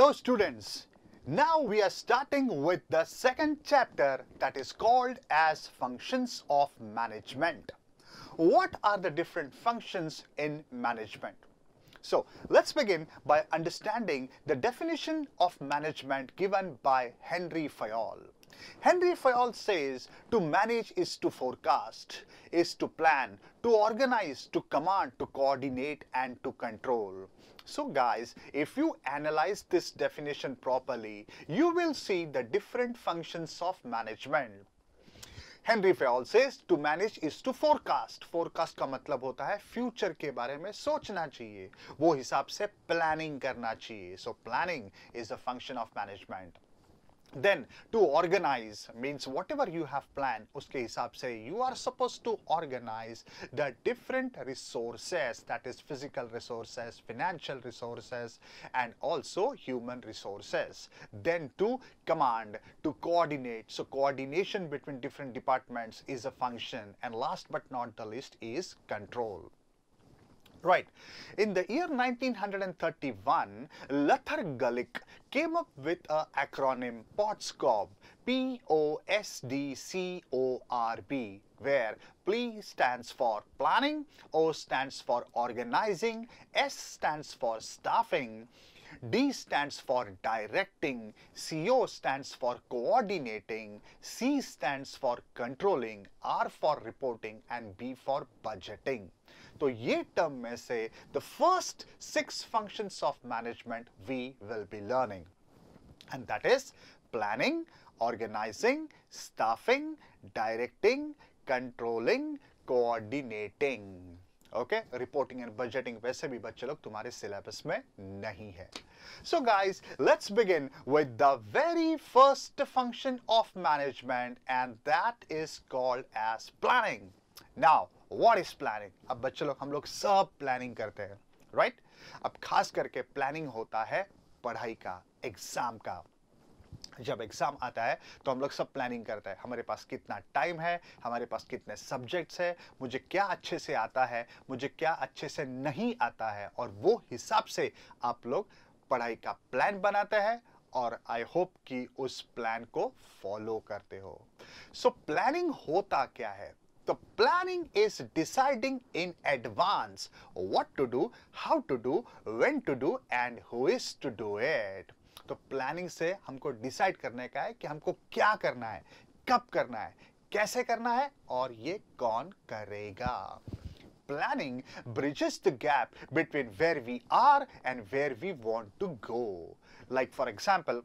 Hello students. Now we are starting with the second chapter that is called as functions of management. What are the different functions in management? So let's begin by understanding the definition of management given by Henry Fayol. Henry Fayol says to manage is to forecast, is to plan, to organize, to command, to coordinate and to control. So guys, if you analyze this definition properly, you will see the different functions of management. Henri Fayol says to manage is to forecast forecast का मतलब होता है future के बारे में सोचना चाहिए वो हिसाब से प्लानिंग करना चाहिए so planning is a function of management then to organize means whatever you have planned uske hisab se you are supposed to organize the different resources that is physical resources financial resources and also human resources. Then to command to coordinate. So coordination between different departments is a function. And last but not the least is control Right. In the year 1931, Luther Gulick came up with an acronym POSDCORB, P-O-S-D-C-O-R-B, where P stands for planning, O stands for organizing, S stands for staffing, D stands for directing, CO stands for coordinating, C stands for controlling, R for reporting and B for budgeting. तो ये term में से the first six functions of management we will be learning and that is planning organising staffing directing controlling coordinating okay reporting and budgeting वैसे भी बच्चे लोग तुम्हारे syllabus में नहीं है so guys let's begin with the very first function of management and that is called as planning now what is planning अब बच्चों लोग हम लोग सब प्लानिंग करते हैं राइट right? अब खास करके प्लानिंग होता है पढ़ाई का एग्ज़ाम का। जब एग्ज़ाम आता है तो हम लोग सब प्लानिंग करते हैं हमारे पास कितना टाइम है हमारे पास कितने सब्जेक्ट्स है मुझे क्या अच्छे से आता है मुझे क्या अच्छे से नहीं आता है और वो हिसाब से आप लोग पढ़ाई का प्लान बनाते हैं और आई होप कि उस प्लान को फॉलो करते हो। सो so, प्लानिंग होता क्या है? the planning is deciding in advance what to do, how to do, when to do, and who is to do it. तो प्लानिंग से हमको डिसाइड करने का है कि हमको क्या करना है, कब करना है, कैसे करना है, और ये कौन करेगा। Planning bridges the gap between where we are and where we want to go like for example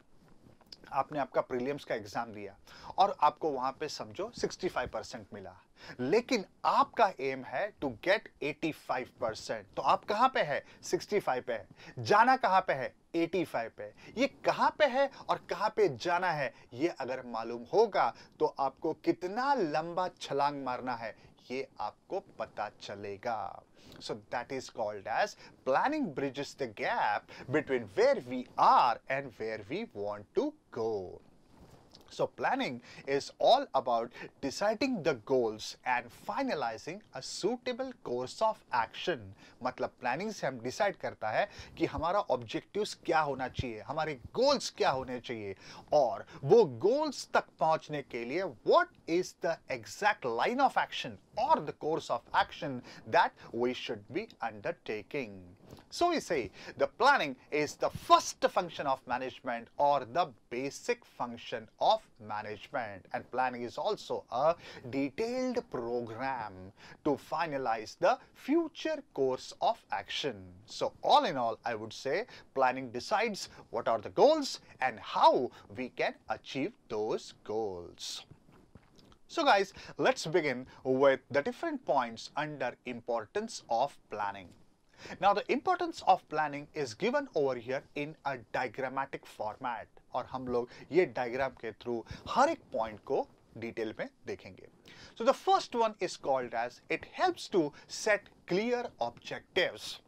आपने आपका प्रीलियम्स का एग्ज़ाम दिया और आपको वहाँ पे समझो 65 परसेंट मिला। लेकिन आपका एम है टू गेट 85 परसेंट। तो आप कहाँ पे है? 65 पे है। जाना कहाँ पे है? 85 पे ये कहाँ पे है और कहाँ पे जाना है? ये अगर मालूम होगा तो आपको कितना लंबा छलांग मारना है, ये आपको पता चलेगा। So that is called as planning bridges the gap between where we are and where we want to go. So planning is all about deciding the goals and finalizing a suitable course of action. मतलब planning से हम decide करता है कि हमारा objectives क्या होना चाहिए हमारे goals क्या होने चाहिए और वो goals तक पहुँचने के लिए what is the exact line of action or the course of action that we should be undertaking. So we say the planning is the first function of management or the basic function of management and planning is also a detailed program to finalize the future course of action. So all in all I would say planning decides what are the goals and how we can achieve those goals. So guys, let's begin with the different points under importance of planning. Now the importance of planning is given over here in a diagrammatic format और हम लोग ये diagram के through हर एक point को detail में देखेंगे. So the first one is called as it helps to set clear objectives.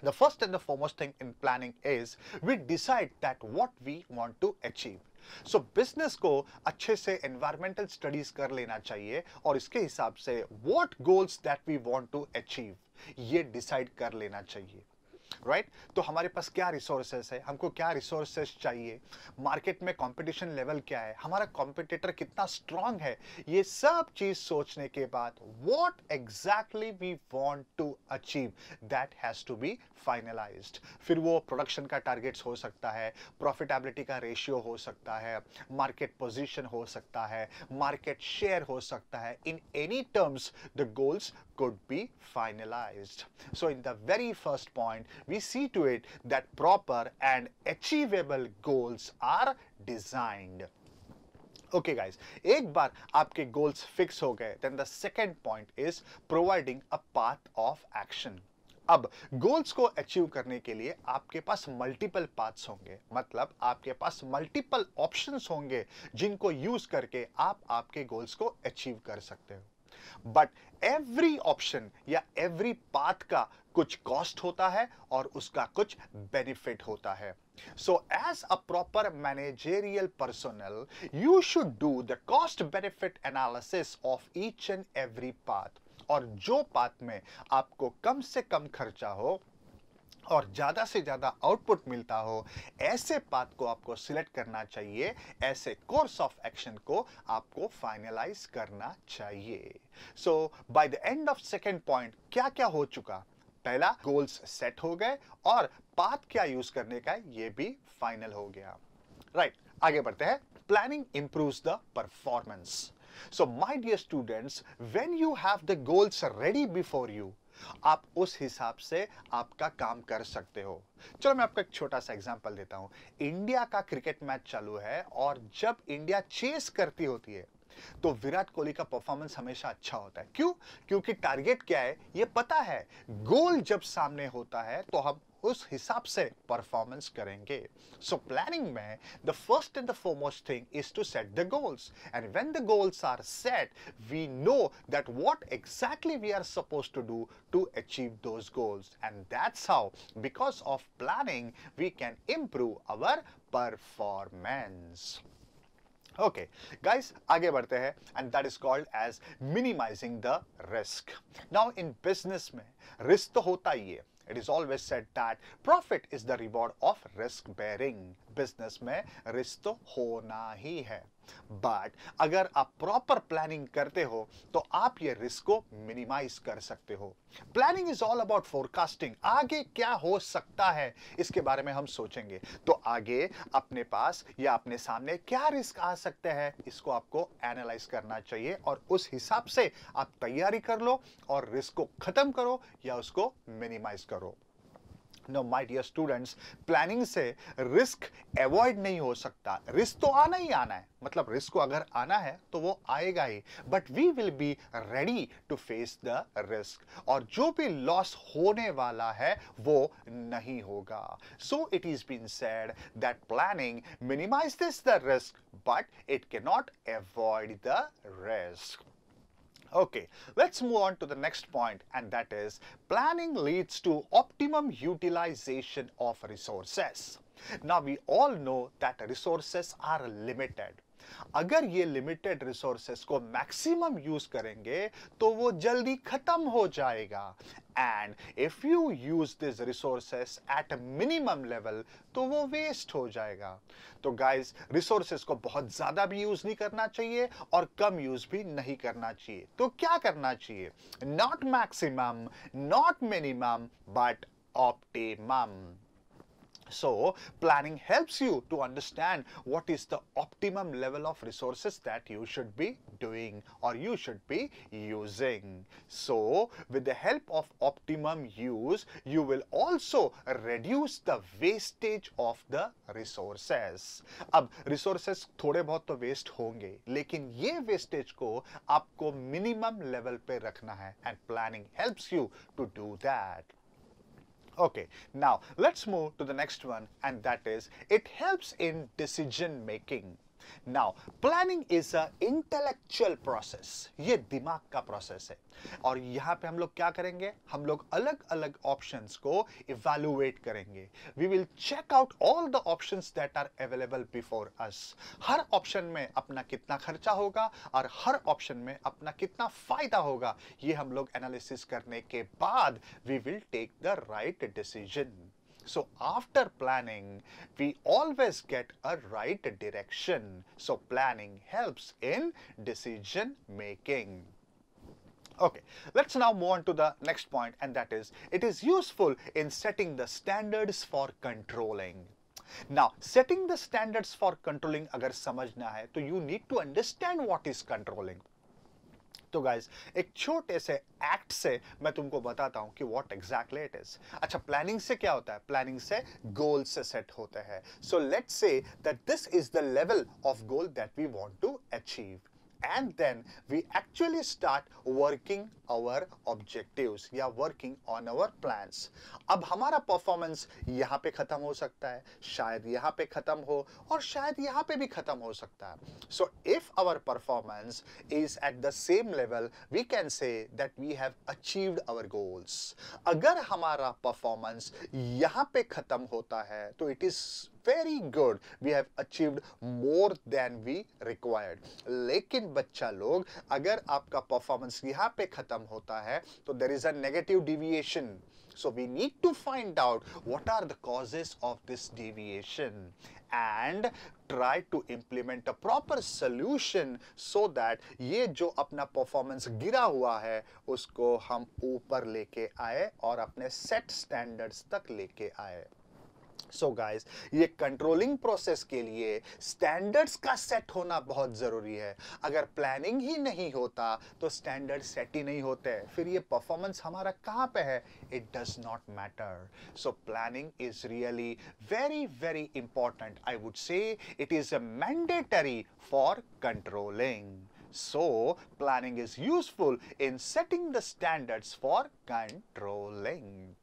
The first and the foremost thing in planning is we decide that what we want to achieve. So so, business को अच्छे से environmental studies कर लेना चाहिए और इसके हिसाब से what goals that we want to achieve ये डिसाइड कर लेना चाहिए राइट right? तो हमारे पास क्या रिसोर्सेस है? हमको क्या रिसोर्सेस चाहिए? मार्केट में कंपटीशन लेवल क्या है? हमारा कॉम्पिटिटर कितना स्ट्रांग है? ये सब चीज़ सोचने के बाद what exactly we want to achieve that has to be finalized फिर वो प्रोडक्शन का टारगेट्स हो सकता है प्रॉफिटेबिलिटी का रेशियो हो सकता है मार्केट पोजिशन हो सकता है मार्केट शेयर हो सकता है. In any terms the goals could be finalized. So in the very first point, we see to it that proper and achievable goals are designed. Okay okay guys एक बार आपके goals fix हो गए then the second point is providing a path of action अब goals को achieve करने के लिए आपके पास मल्टीपल पाथ्स होंगे मतलब आपके पास मल्टीपल ऑप्शंस होंगे जिनको यूज़ करके आप आपके गोल्स को अचीव कर सकते हो। बट एवरी ऑप्शन या एवरी पाथ का कुछ कॉस्ट होता है और उसका कुछ बेनिफिट होता है। So as a proper managerial personal you should do the cost benefit analysis of each and every path और जो पाथ में आपको कम से कम खर्चा हो और ज़्यादा से ज़्यादा आउटपुट मिलता हो ऐसे पाथ को आपको सिलेक्ट करना चाहिए ऐसे कोर्स ऑफ़ एक्शन को आपको फाइनलाइज करना चाहिए। So by the end of second point क्या क्या हो चुका? पहला गोल्स सेट हो गए और पाथ क्या यूज़ करने का ये भी फाइनल हो गया। राइट right, आगे बढ़ते हैं। Planning improves the performance so my dear students when you have the goals ready before you, आप उस हिसाब से आपका काम कर सकते हो। चलो मैं आपको एक छोटा सा एग्जांपल देता हूँ। इंडिया का क्रिकेट मैच चालू है और जब इंडिया चेस करती होती है तो विराट कोहली का परफॉर्मेंस हमेशा अच्छा होता है। क्यों? क्योंकि टारगेट क्या है? ये पता है गोल जब सामने होता है तो हम उस हिसाब से परफॉर्मेंस करेंगे। सो प्लानिंग में the first and the foremost thing is to set the goals and when the goals are set we know that what exactly we are suppose to do to achieve those goals and that's how because of planning we can improve our performance okay guys आगे बढ़ते हैं। And that is called as minimizing the risk now in business में risk तो होता ही है। It is always said that profit is the reward of risk bearing. Business में risk तो होना ही है बट अगर आप प्रॉपर प्लानिंग करते हो तो आप ये रिस्क को मिनिमाइज कर सकते हो। Planning is all about forecasting आगे क्या हो सकता है, इसके बारे में हम सोचेंगे। तो आगे अपने पास या अपने सामने क्या रिस्क आ सकते हैं, इसको आपको एनालाइज करना चाहिए और उस हिसाब से आप तैयारी कर लो और रिस्क को खत्म करो या उसको मिनिमाइज करो। No my dear students planning से रिस्क अवॉइड नहीं हो सकता। रिस्क तो आना ही आना है। मतलब रिस्क को अगर आना है तो वो आएगा ही। But we will be ready to face the risk और जो भी लॉस होने वाला है, वो नहीं होगा। So it is been said that planning minimize this the risk but it can not avoid the risk Okay, let's move on to the next point and that is planning leads to optimum utilization of resources. Now we all know that resources are limited. अगर ये limited resources को maximum use करेंगे तो वो जल्दी खत्म हो जाएगा। And if you use this resources at minimum level तो वो वेस्ट हो जाएगा। तो गाइस रिसोर्सेस को बहुत ज़्यादा भी यूज़ नहीं करना चाहिए और कम यूज़ भी नहीं करना चाहिए। तो क्या करना चाहिए? Not maximum not minimum but optimum So planning helps you to understand what is the optimum level of resources that you should be doing or you should be using. So with the help of optimum use, you will also reduce the wastage of the resources. अब resources थोड़े बहुत तो waste होंगे लेकिन ये wastage को आपको minimum level पे रखना है and planning helps you to do that. Okay, now let's move to the next one and that is it helps in decision making. Now planning is a intellectual process ये दिमाग का process है। और यहाँ पे हम लोग क्या करेंगे? हम लोग अलग अलग ऑप्शंस को इवेलुएट करेंगे। We will check out all the options that are available before us her option में अपना कितना खर्चा होगा और हर ऑप्शन में अपना कितना फ़ायदा होगा, ये हम लोग एनालिसिस करने के बाद we will take the right decision So after planning, we always get a right direction. So planning helps in decision making. Okay, let's now move on to the next point and that is, it is useful in setting the standards for controlling. Now, setting the standards for controlling agar samajhna hai, to you need to understand what is controlling. तो guys एक छोटे से act से मैं तुमको बताता हूँ कि वॉट एग्जैक्टली इट इज़ अच्छा प्लानिंग से क्या होता है? प्लानिंग से गोल से सेट होते हैं. So let say that this is the level of goal that we want to achieve and then we actually start working our objectives या working on our plans अब हमारा performance यहाँ पे खत्म हो सकता है शायद यहाँ पे खत्म हो और शायद यहाँ पे भी खत्म हो सकता है so if our performance is at the same level we can say that we have achieved our goals अगर हमारा performance यहाँ पे खत्म होता है तो it is very good we have achieved more than we required लेकिन बच्चा लोग अगर आपका परफॉर्मेंस यहाँ पे खत्म होता है तो there is a negative deviation so we need to find out what are the causes of this deviation and try to implement a proper solution so that ये जो अपना परफॉर्मेंस गिरा हुआ है उसको हम ऊपर लेके आए और अपने सेट स्टैंडर्ड्स तक लेके आए सो गाइस ये कंट्रोलिंग प्रोसेस के लिए स्टैंडर्ड्स का सेट होना बहुत ज़रूरी है। अगर प्लानिंग ही नहीं होता तो स्टैंडर्ड सेट ही नहीं होते। फिर ये परफॉर्मेंस हमारा कहाँ पे है? It does not matter so planning is really very very important I would say it is a mandatory for controlling So, planning is useful in setting the standards for controlling.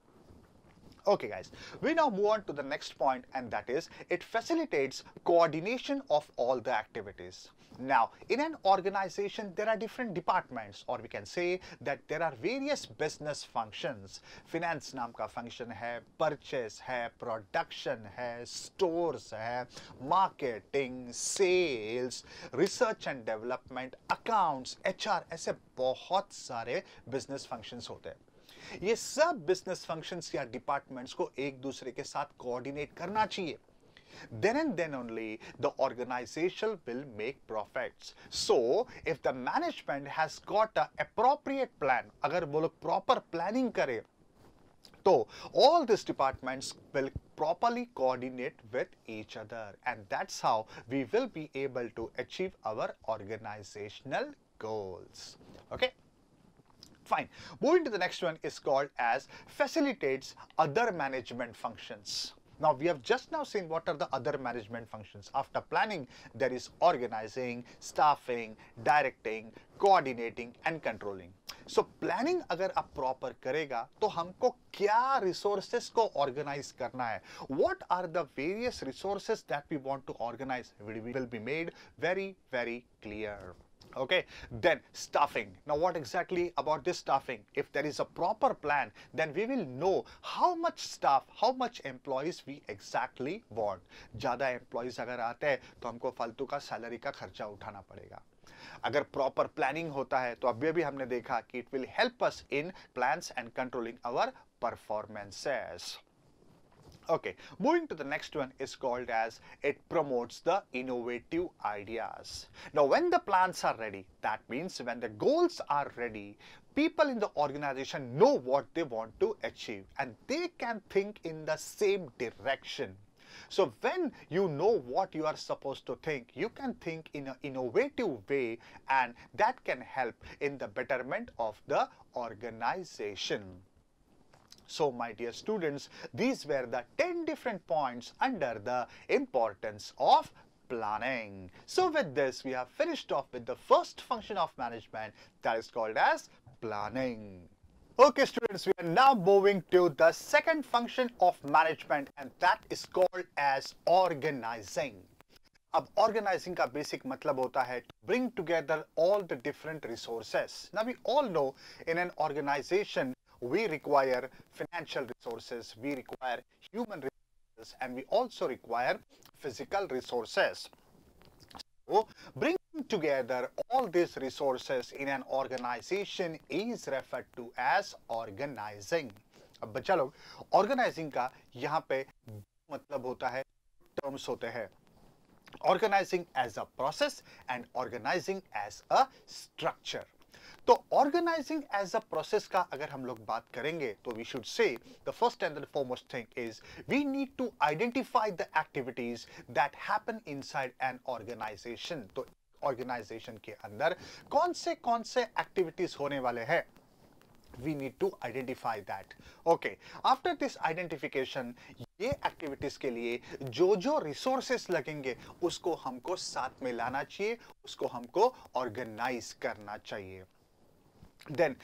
Okay guys, we now move on to the next point and that is it facilitates coordination of all the activities. Now, in an organization, there are different departments or we can say that there are various business functions. Finance नाम का function है, purchase है, production है, stores है, marketing, sales, research and development, accounts, HR ऐसे बहुत सारे business functions होते हैं ये सब बिज़नेस फ़ंक्शंस या डिपार्टमेंट्स को एक दूसरे के साथ कोऑर्डिनेट करना चाहिए। Then and then only the organization will make profits so if the management has got a appropriate plan अगर वो लोग प्रॉपर प्लानिंग करें तो all this departments will properly coordinate with each other and that's how we will be able to achieve our organizational goals okay? Fine. Moving to the next one is called as facilitates other management functions. Now we have just now seen what are the other management functions. After planning, there is organizing, staffing, directing, coordinating and controlling. So planning अगर आप proper करेगा तो हमको क्या resources को organize करना है What are the various resources that we want to organize will be made very very clear Okay then staffing now what exactly about this staffing if there is a proper plan then we will know how much staff how much employees we exactly want ज़्यादा employees अगर आते हैं तो हमको फालतू का salary का खर्चा उठाना पड़ेगा अगर प्रॉपर प्लानिंग होता है तो अभी अभी हमने देखा कि it will help us in plans and controlling our performances Okay, moving to the next one is called as it promotes the innovative ideas. Now, when the plans are ready, that means when the goals are ready, people in the organization know what they want to achieve and they can think in the same direction. So when you know what you are supposed to think, you can think in an innovative way and that can help in the betterment of the organization. So my dear students, these were the 10 different points under the importance of planning. So with this, we have finished off with the first function of management that is called as planning. Okay students, we are now moving to the second function of management and that is called as organizing. अब organising का basic मतलब होता है bring together all the different resources now we all no in an organisation we require financial resources we require human resources and we also require physical resources so bringing together all these resources in an organization is referred to as organizing अब बच्चा लोग organising का यहाँ पे मतलब होता है terms होते हैं organizing as a process and organizing as a structure तो ऑर्गेनाइजिंग एज अ प्रोसेस का अगर हम लोग बात करेंगे तो we should say the first and the foremost thing is we need to identify the activities that happen inside an organization तो organization के अंदर कौन से कौन से एक्टिविटीज़ होने वाले हैं? We need to identify that. Okay, after this identification, ये एक्टिविटीज़ के लिए जो जो रिसोर्सेस लगेंगे, उसको हमको साथ में लाना चाहिए, उसको हमको ऑर्गेनाइज करना चाहिए। देन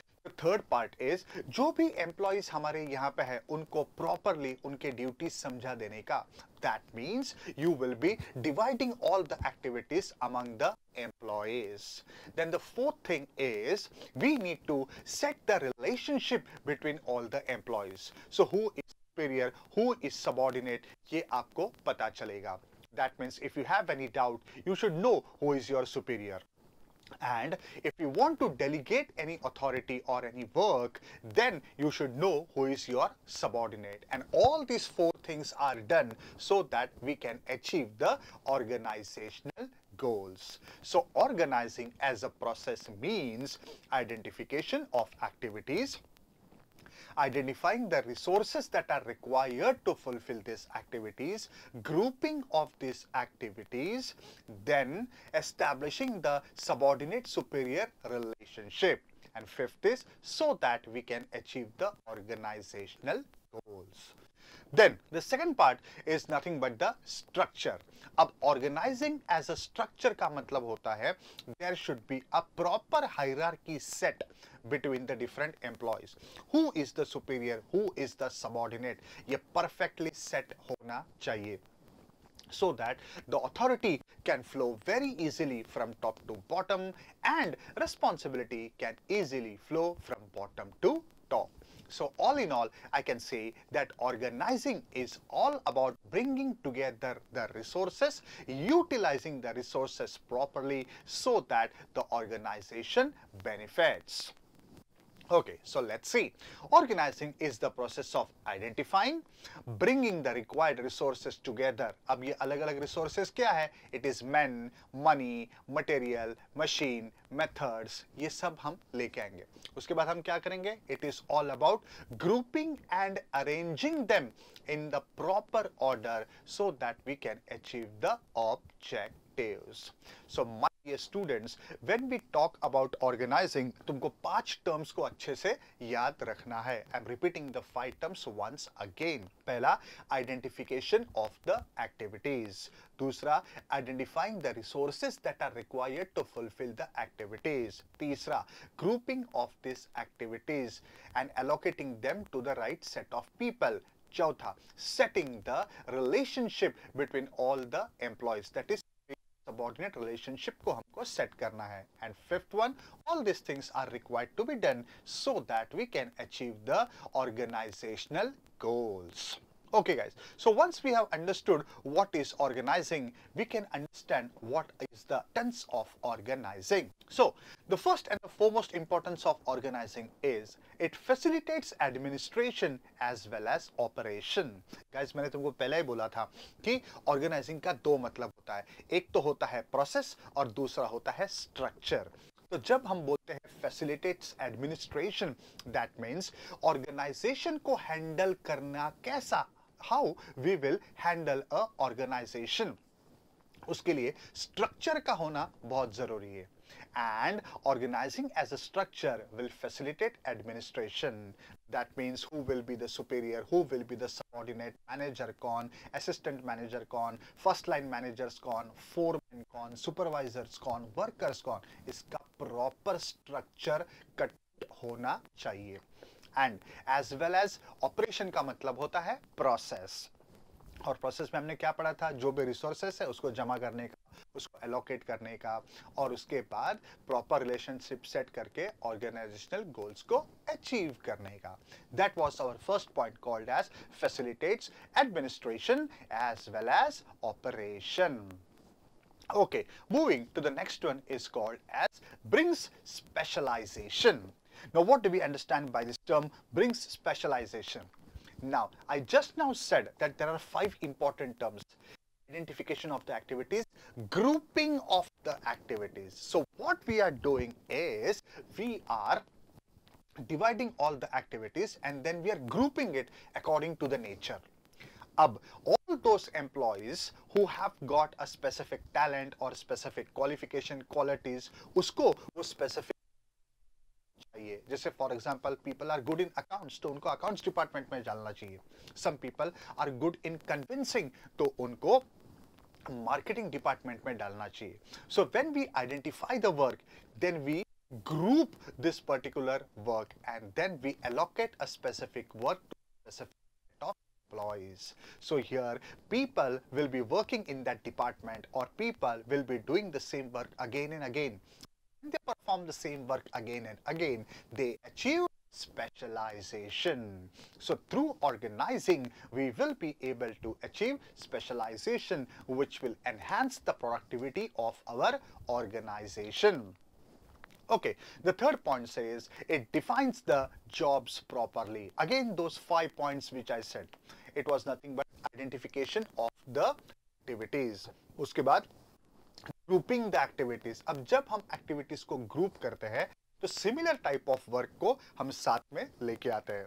थर्ड पार्ट इज़ जो भी एम्प्लॉयज़ हमारे यहाँ पे है उनको प्रॉपरली उनके ड्यूटी समझा देने का that means you will be dividing all the activities among the employees then the fourth thing is we need to set the relationship between all the employees so who is superior who is subordinate ye aapko pata chalega that means if you have any doubt you should know who is your superior and if you want to delegate any authority or any work, then you should know who is your subordinate. And all these four things are done so that we can achieve the organizational goals. So organizing as a process means identification of activities, identifying the resources that are required to fulfill these activities, grouping of these activities, then establishing the subordinate superior relationship. And fifth is so that we can achieve the organizational goals. Then the second part is nothing but the structure. अब organizing as a structure का मतलब होता है there should be a proper hierarchy set between the different employees. Who is the superior? Who is the subordinate? ये perfectly set होना चाहिए so that the authority can flow very easily from top to bottom and responsibility can easily flow from bottom to top. So all in all, I can say that organizing is all about bringing together the resources, utilizing the resources properly so that the organization benefits. Okay, so let's see. Organizing is the process of identifying, bringing the required resources together. अब ये अलग अलग resources क्या है? It is men, money, material, machine, methods. ये सब हम लेके आएंगे उसके बाद हम क्या करेंगे It is all about grouping and arranging them in the proper order so that we can achieve the objectives. So my dear students, when we talk about organizing, तुमको पांच terms को अच्छे से याद रखना है. I'm repeating the five terms once again. पहला, identification of the activities. दूसरा, identifying the resources that are required to fulfill the activities. तीसरा, grouping of these activities and allocating them to the right set of people. चौथा, setting the relationship between all the employees. That is subordinate relationship को हमको set करना है। And fifth one all this things are required to be done so that we can achieve the organizational goals okay guys so once we have understood what is organizing we can understand what is the tense of organizing so the first and the foremost importance of organizing is it facilitates administration as well as operation guys मैंने तुमको पहले ही बोला था कि organizing का दो मतलब होता है एक तो होता है process और दूसरा होता है structure तो जब हम बोलते हैं facilitates administration that means organisation को हैंडल करना कैसा how we will handle a organization उसके लिए स्ट्रक्चर का होना बहुत ज़रूरी है। And organizing as a structure will facilitate administration that means who will be the superior who will be the subordinate manager कौन असिस्टेंट मैनेजर कौन फ़र्स्ट लाइन मैनेजर्स कौन फोरमैन कौन सुपरवाइजर्स कौन वर्कर्स कौन। इसका प्रॉपर स्ट्रक्चर कट होना चाहिए। And as well as operation का मतलब होता है प्रोसेस और प्रोसेस में हमने क्या पढ़ा था? जो भी रिसोर्सेस है उसको जमा करने का उसको एलोकेट करने का और उसके बाद प्रॉपर रिलेशनशिप सेट करके ऑर्गेनाइजेशनल गोल्स को अचीव करने का. That was our first point called as facilitates administration as well as operation Okay, moving to the next one is called as brings specialization. Now, what do we understand by this term brings specialization? Now, I just now said that there are five important terms. Identification of the activities, grouping of the activities. So what we are doing is we are dividing all the activities and then we are grouping it according to the nature. Ab, all those employees who have got a specific talent or specific qualification qualities, usko specific जैसे for example people are good in accounts तो उनको accounts department में डालना चाहिए some people are good in convincing तो उनको marketing department में डालना चाहिए so when we identify the work then we group this particular work and then we allocate a specific work to a specific of employees. So here people will be working in that department or people will be doing the same work again and again they perform the same work again and again, they achieve specialization. So through organizing, we will be able to achieve specialization which will enhance the productivity of our organization. Okay, the third point says it defines the jobs properly. Again, those five points which I said, it was nothing but identification of the activities. उसके बाद grouping the activities अब जब हम activities को group करते हैं तो similar type of work को हम साथ में लेके आते हैं।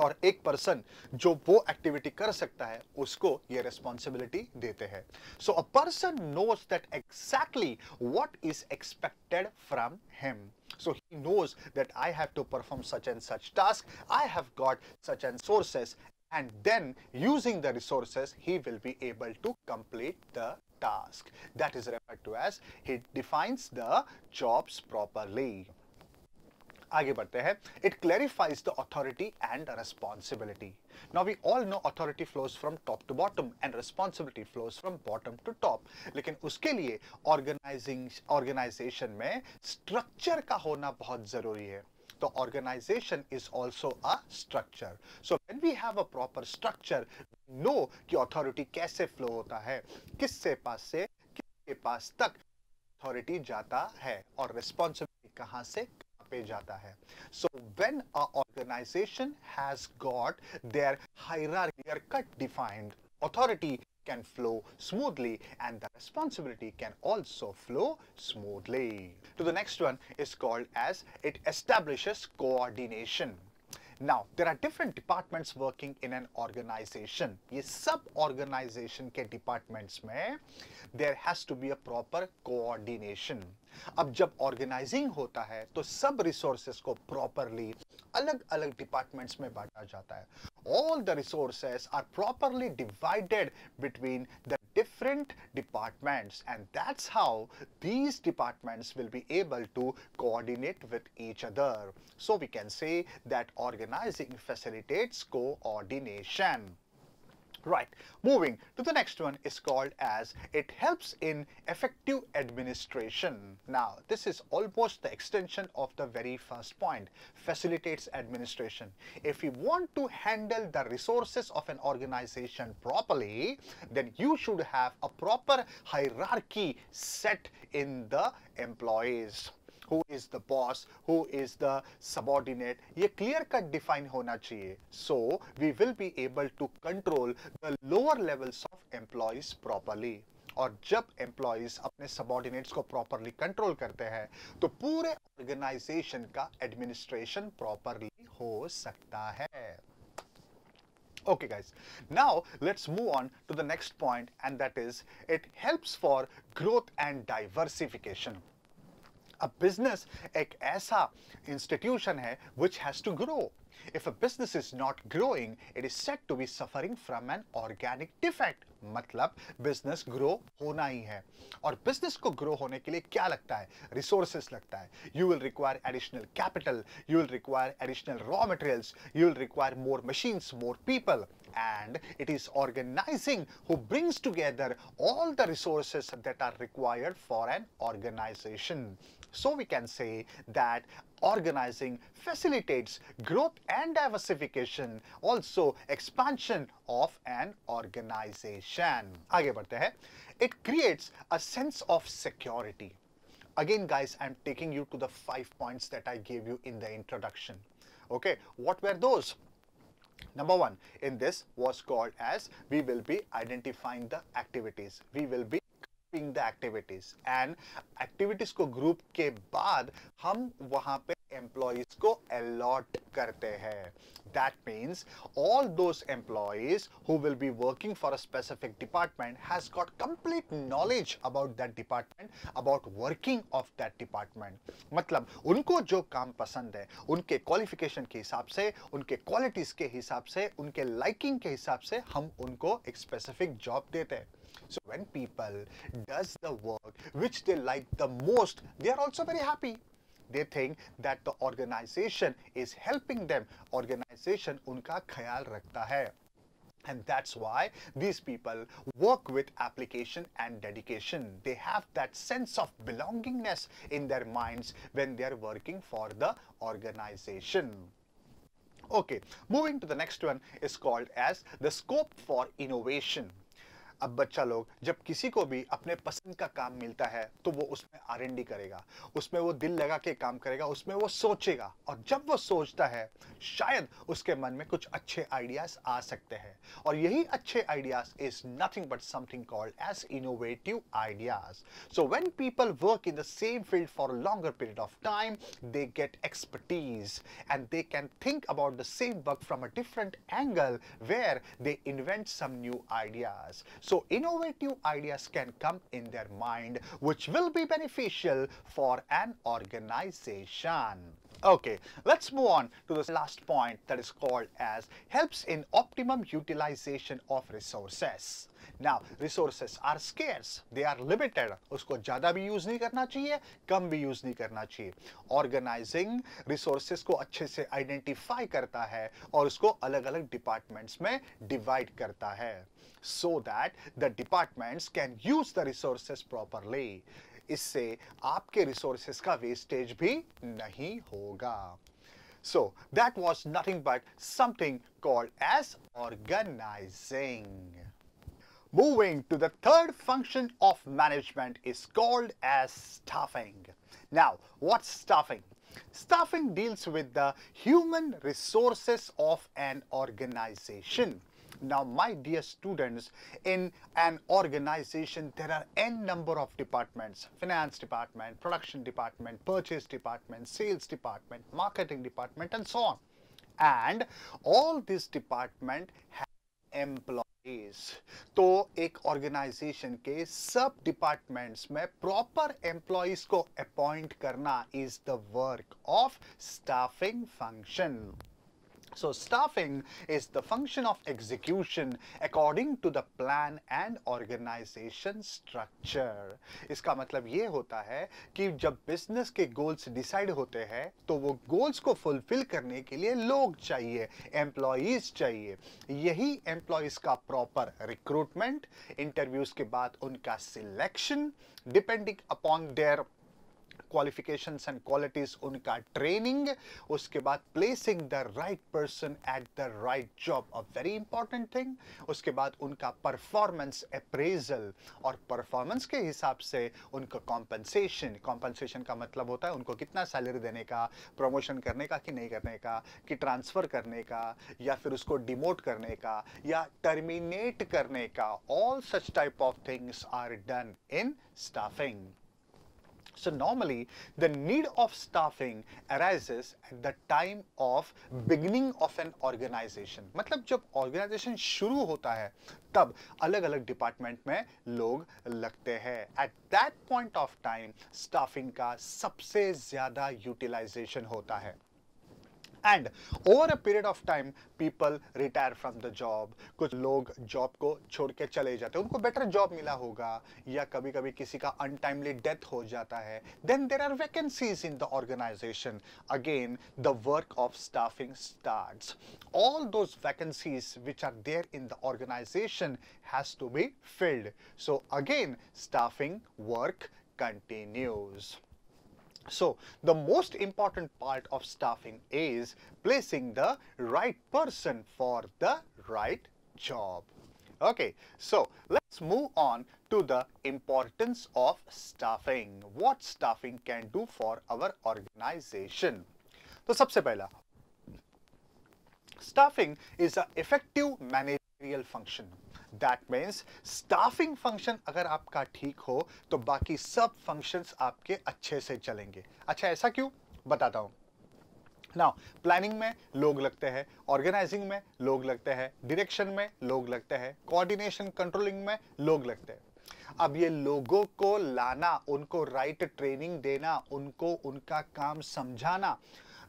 और एक पर्सन जो वो एक्टिविटी कर सकता है, उसको ये रिस्पॉन्सिबिलिटी देते हैं। So a person knows that exactly what is expected from him so, he knows that i have to perform such and such task, i have got such and sources and then using the resources he will be able to complete the task that is referred to as he defines the jobs properly आगे बढ़ते हैं it clarifies the authority and responsibility now we all know authority flows from top to bottom and responsibility flows from bottom to top लेकिन उसके लिए organizing organization में structure का होना बहुत जरूरी है So organization is also a structure. So when we have a proper structure, know कि authority कैसे flow होता है किससे पास से किसके पास तक authority जाता है और responsibility कहाँ से पे जाता है so when a organization has got their hierarchy cut defined authority can flow smoothly and the responsibility can also flow smoothly. To the next one is called as it establishes coordination. Now, there are different departments working in an organization. ये सब organization के departments में there has to be a proper coordination. अब जब organizing होता है तो सब resources को properly अलग अलग departments में बांटा जाता है all the resources are properly divided between the different departments and that's how these departments will be able to coordinate with each other. So we can say that organizing facilitates coordination. Right, moving to the next one is called as it helps in effective administration. Now, this is almost the extension of the very first point, facilitates administration. If you want to handle the resources of an organization properly, then you should have a proper hierarchy set in the employees. who is the boss? Who is the subordinate? ye clear cut define hona chahiye so we will be able to control the lower levels of employees properly. और जब employees अपने subordinates को properly control करते हैं तो पूरे organisation का administration properly हो सकता है। Okay guys, now let's move on to the next point and that is it helps for growth and diversification A business एक ऐसा institution है which has to grow. If a business is not growing, it is said to be suffering from an organic defect. मतलब business grow होना ही है और business को grow होने के लिए क्या लगता है रिसोर्सेस लगता है you will require additional capital you will require additional raw materials you will require more machines more people and it is organizing who brings together all the resources that are required for an organization. So we can say that organizing facilitates growth and diversification, also expansion of an organization. It creates a sense of security. Again guys, I'm taking you to the five points that I gave you in the introduction. Okay, what were those? Number one in this was called as we will be identifying the activities. We will be grouping the activities and activities को group के बाद हम वहाँ पे employees को allot करते हैं. That means all those employees who will be working for a specific department has got complete knowledge about that department about working of that department मतलब उनको जो काम पसंद है, उनके क्वालिफिकेशन के हिसाब से, उनके क्वालिटीज के हिसाब से, उनके लाइकिंग के हिसाब से हम उनको एक स्पेसिफिक जॉब देते हैं. So when people does the work which they like the most, they are also very happy. they think that the organization is helping them. Organization unka khayal rakhta hai. And that's why these people work with application and dedication. They have that sense of belongingness in their minds when they are working for the organization. Okay moving to the next one is called as the scope for innovation अब बच्चा लोग, जब किसी को भी अपने पसंद का काम मिलता है तो वो उसमें आरएनडी करेगा। उसमें वो दिल लगा के काम करेगा, उसमें वो सोचेगा। और जब वो सोचता है, शायद उसके मन में कुछ अच्छे आइडियाज़ आ सकते हैं। और यही अच्छे ideas is nothing but something called as innovative ideas so when people work in the same field for longer period of time they get expertise and they can think about the same work from a different angle where they invent some new ideas So innovative ideas can come in their mind which will be beneficial for an organization. Okay, let's move on to the last point that is called as helps in optimum utilization of resources. Now, resources are scarce, they are limited. उसको ज़्यादा भी use नहीं करना चाहिए कम भी use नहीं करना चाहिए Organizing resources को अच्छे से identify करता है और उसको अलग अलग departments में divide करता है so that the departments can use the resources properly. इससे आपके resources का wastage भी नहीं होगा. So that was nothing but something called as organizing. Moving to the third function of management is called as staffing. Now, what's staffing? Staffing deals with the human resources of an organization. Now, my dear students, in an organization, there are n number of departments, finance department, production department, purchase department, sales department, marketing department, and so on. And all these department have employees. तो एक organization के सब departments में proper employees को appoint करना is the work of staffing function So staffing is the function of execution according to the plan and organization structure. इसका मतलब ये होता है कि जब बिज़नेस के गोल्स डिसाइड होते हैं तो वो गोल्स को फुलफिल करने के लिए लोग चाहिए एम्प्लॉयज़ चाहिए यही एम्प्लॉयज़ का प्रॉपर रिक्रूटमेंट इंटरव्यूज़ के बाद उनका selection depending upon their qualifications and qualities उनका ट्रेनिंग उसके बाद placing the right person at the right job a very important thing उसके बाद उनका परफॉर्मेंस अप्रेजल और परफॉर्मेंस के हिसाब से उनका कॉम्पनसेशन कॉम्पनसेशन का मतलब होता है उनको कितना सैलरी देने का प्रमोशन करने का कि नहीं करने का, कि ट्रांसफ़र करने का, या फिर उसको डिमोट करने का, या टर्मिनेट करने का. All such type of things are done in staffing So normally the need of staffing arises at the time of beginning of an organization. मतलब जब organization शुरू होता है तब अलग अलग डिपार्टमेंट में लोग लगते हैं at that point of time staffing का सबसे ज़्यादा यूटिलाइजेशन होता है and over a period of time people retire from the job कुछ लोग जॉब को छोड़ के चले जाते हैं। उनको बेटर जॉब मिला होगा या कभी कभी किसी का अनटाइमली डेथ हो जाता है। Then there are vacancies in the organization again the work of staffing start all those vacancies which are there in the organization has to be filled. So again, staffing work continues. so the most important part of staffing is placing the right person for the right job. Okay, so let's move on to the importance of staffing. What staffing can do for our organization. तो सबसे पहला staffing is an effective managerial function That means staffing function अगर आपका ठीक हो तो बाकी सब फ़ंक्शंस आपके अच्छे से चलेंगे। अच्छा ऐसा क्यों? बताता हूँ। नाउ प्लानिंग में लोग लगते हैं ऑर्गेनाइजिंग में लोग लगते हैं डायरेक्शन में लोग लगते हैं कोऑर्डिनेशन कंट्रोलिंग में लोग लगते हैं। अब ये लोगों को लाना, उनको राइट right ट्रेनिंग देना, उनको उनका काम समझाना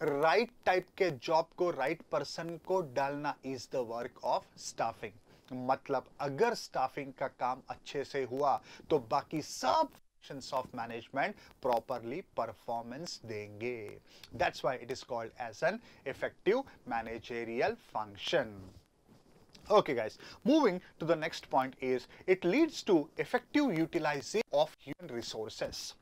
राइट right टाइप के जॉब को राइट right पर्सन को डालना is the work of staffing मतलब अगर स्टाफिंग का काम अच्छे से हुआ तो बाकी सब functions of management properly performance देंगे that's why it is called as an effective managerial function okay guys moving to the next point is it leads to effective utilization of human resources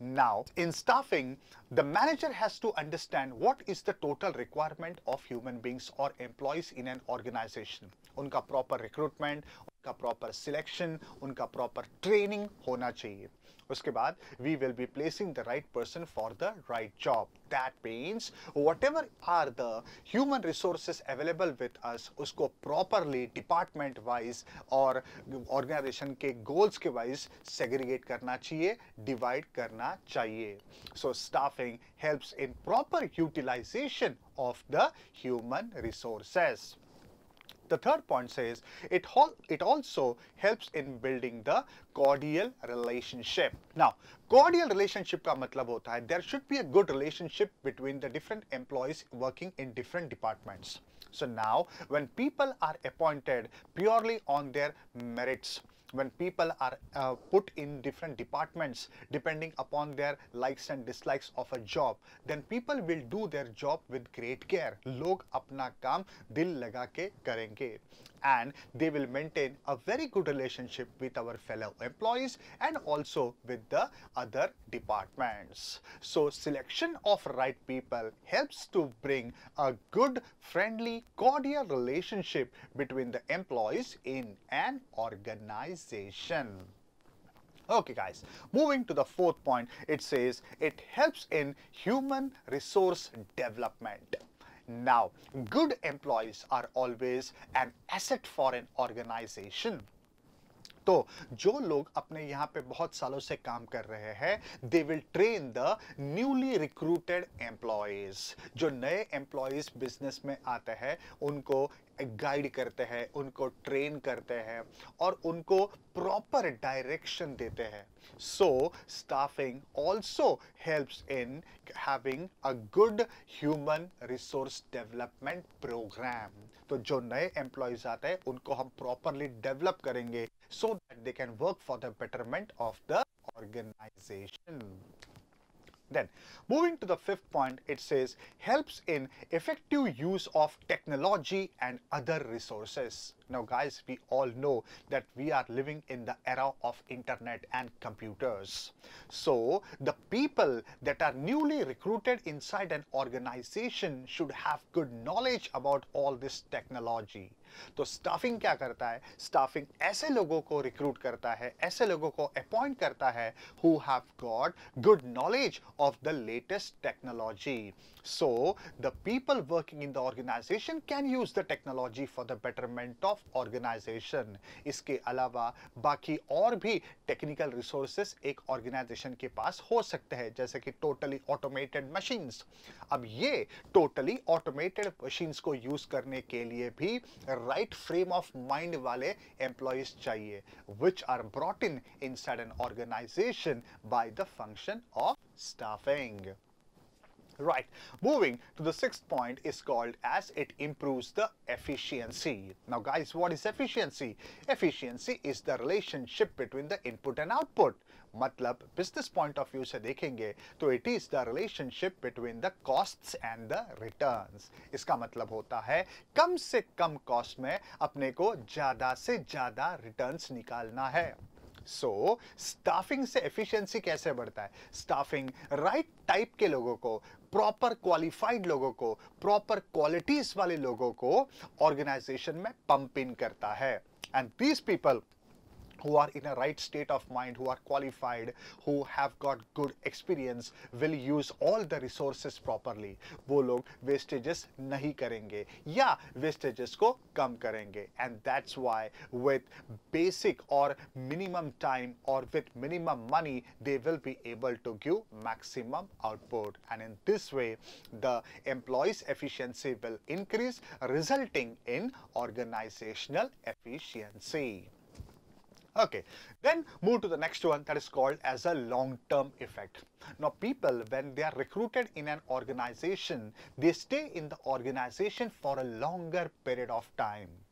Now, in staffing, the manager has to understand what is the total requirement of human beings or employees in an organization. Unka proper recruitment, का proper selection उनका proper training होना चाहिए। उसके बाद we will be placing the right person for the right job that means whatever are the human resources available with us उसको properly department wise और organization के goals के वाइज सेग्रीगेट करना चाहिए डिवाइड करना चाहिए। So staffing helps in proper utilization of the human resources The third point says it, it also helps in building the cordial relationship. Now, cordial relationship का मतलब होता है there should be a good relationship between the different employees working in different departments. So now, when people are appointed purely on their merits, when people are uh, put in different departments depending upon their likes and dislikes of a job then people will do their job with great care. log apna kaam dil laga ke karenge and they will maintain a very good relationship with our fellow employees and also with the other departments. So selection of right people helps to bring a good, friendly, cordial relationship between the employees in an organization. Okay guys, moving to the fourth point, it says it helps in human resource development. Now, good employees are always an asset for an organization. तो जो लोग अपने यहाँ पे बहुत सालों से काम कर रहे हैं they will train the newly recruited employees जो नए एम्प्लॉयज़ बिज़नेस में आते हैं, उनको गाइड करते हैं, उनको ट्रेन करते हैं और उनको प्रॉपर डायरेक्शन देते हैं. So staffing also helps in having a good human resource development program तो जो नए एम्प्लॉयज़ आते हैं, उनको हम प्रॉपरली डेवलप करेंगे so that they can work for the betterment of the organization Then, moving to the fifth point, it says helps in effective use of technology and other resources. Now, guys, we all know that we are living in the era of internet and computers. So, the people that are newly recruited inside an organization should have good knowledge about all this technology. तो staffing क्या करता है? Staffing ऐसे लोगों को recruit करता है, ऐसे लोगों को अपॉइंट करता है who have got good knowledge of the latest technology so the people working in the organization can use the technology for the betterment of organization इसके अलावा बाकी और भी टेक्निकल रिसोर्सेस एक ऑर्गेनाइजेशन के पास हो सकते हैं, जैसे कि टोटली ऑटोमेटेड मशीन्स अब ये टोटली ऑटोमेटेड मशीन्स को यूज़ करने के लिए भी right frame of mind wale employees chahiye which are brought in inside an organization by the function of staffing Right. Moving to the sixth point is called as it improves the efficiency. Now guys, what is efficiency? Efficiency is the relationship between the input and output. मतलब business point of view से देखेंगे तो it is the relationship between the costs and the returns इसका मतलब होता है कम से कम cost में अपने को ज़्यादा से ज़्यादा रिटर्न्स निकालना है। सो so, स्टाफिंग से एफिशिएंसी कैसे बढ़ता है? स्टाफिंग राइट टाइप के लोगों को प्रॉपर क्वालिफाइड लोगों को प्रॉपर क्वालिटीज वाले लोगों को ऑर्गेनाइजेशन में पंप इन करता है। And these people who are in a right state of mind, who are qualified, who have got good experience, will use all the resources properly. वो लोग wastages नहीं करेंगे या wastages को कम करेंगे and that's why with basic or minimum time or with minimum money they will be able to give maximum output and in this way the employees efficiency will increase resulting in organizational efficiency. Okay, then move to the next one that is called as a long-term effect. Now people, when they are recruited in an organization, they stay in the organization for a longer period of time.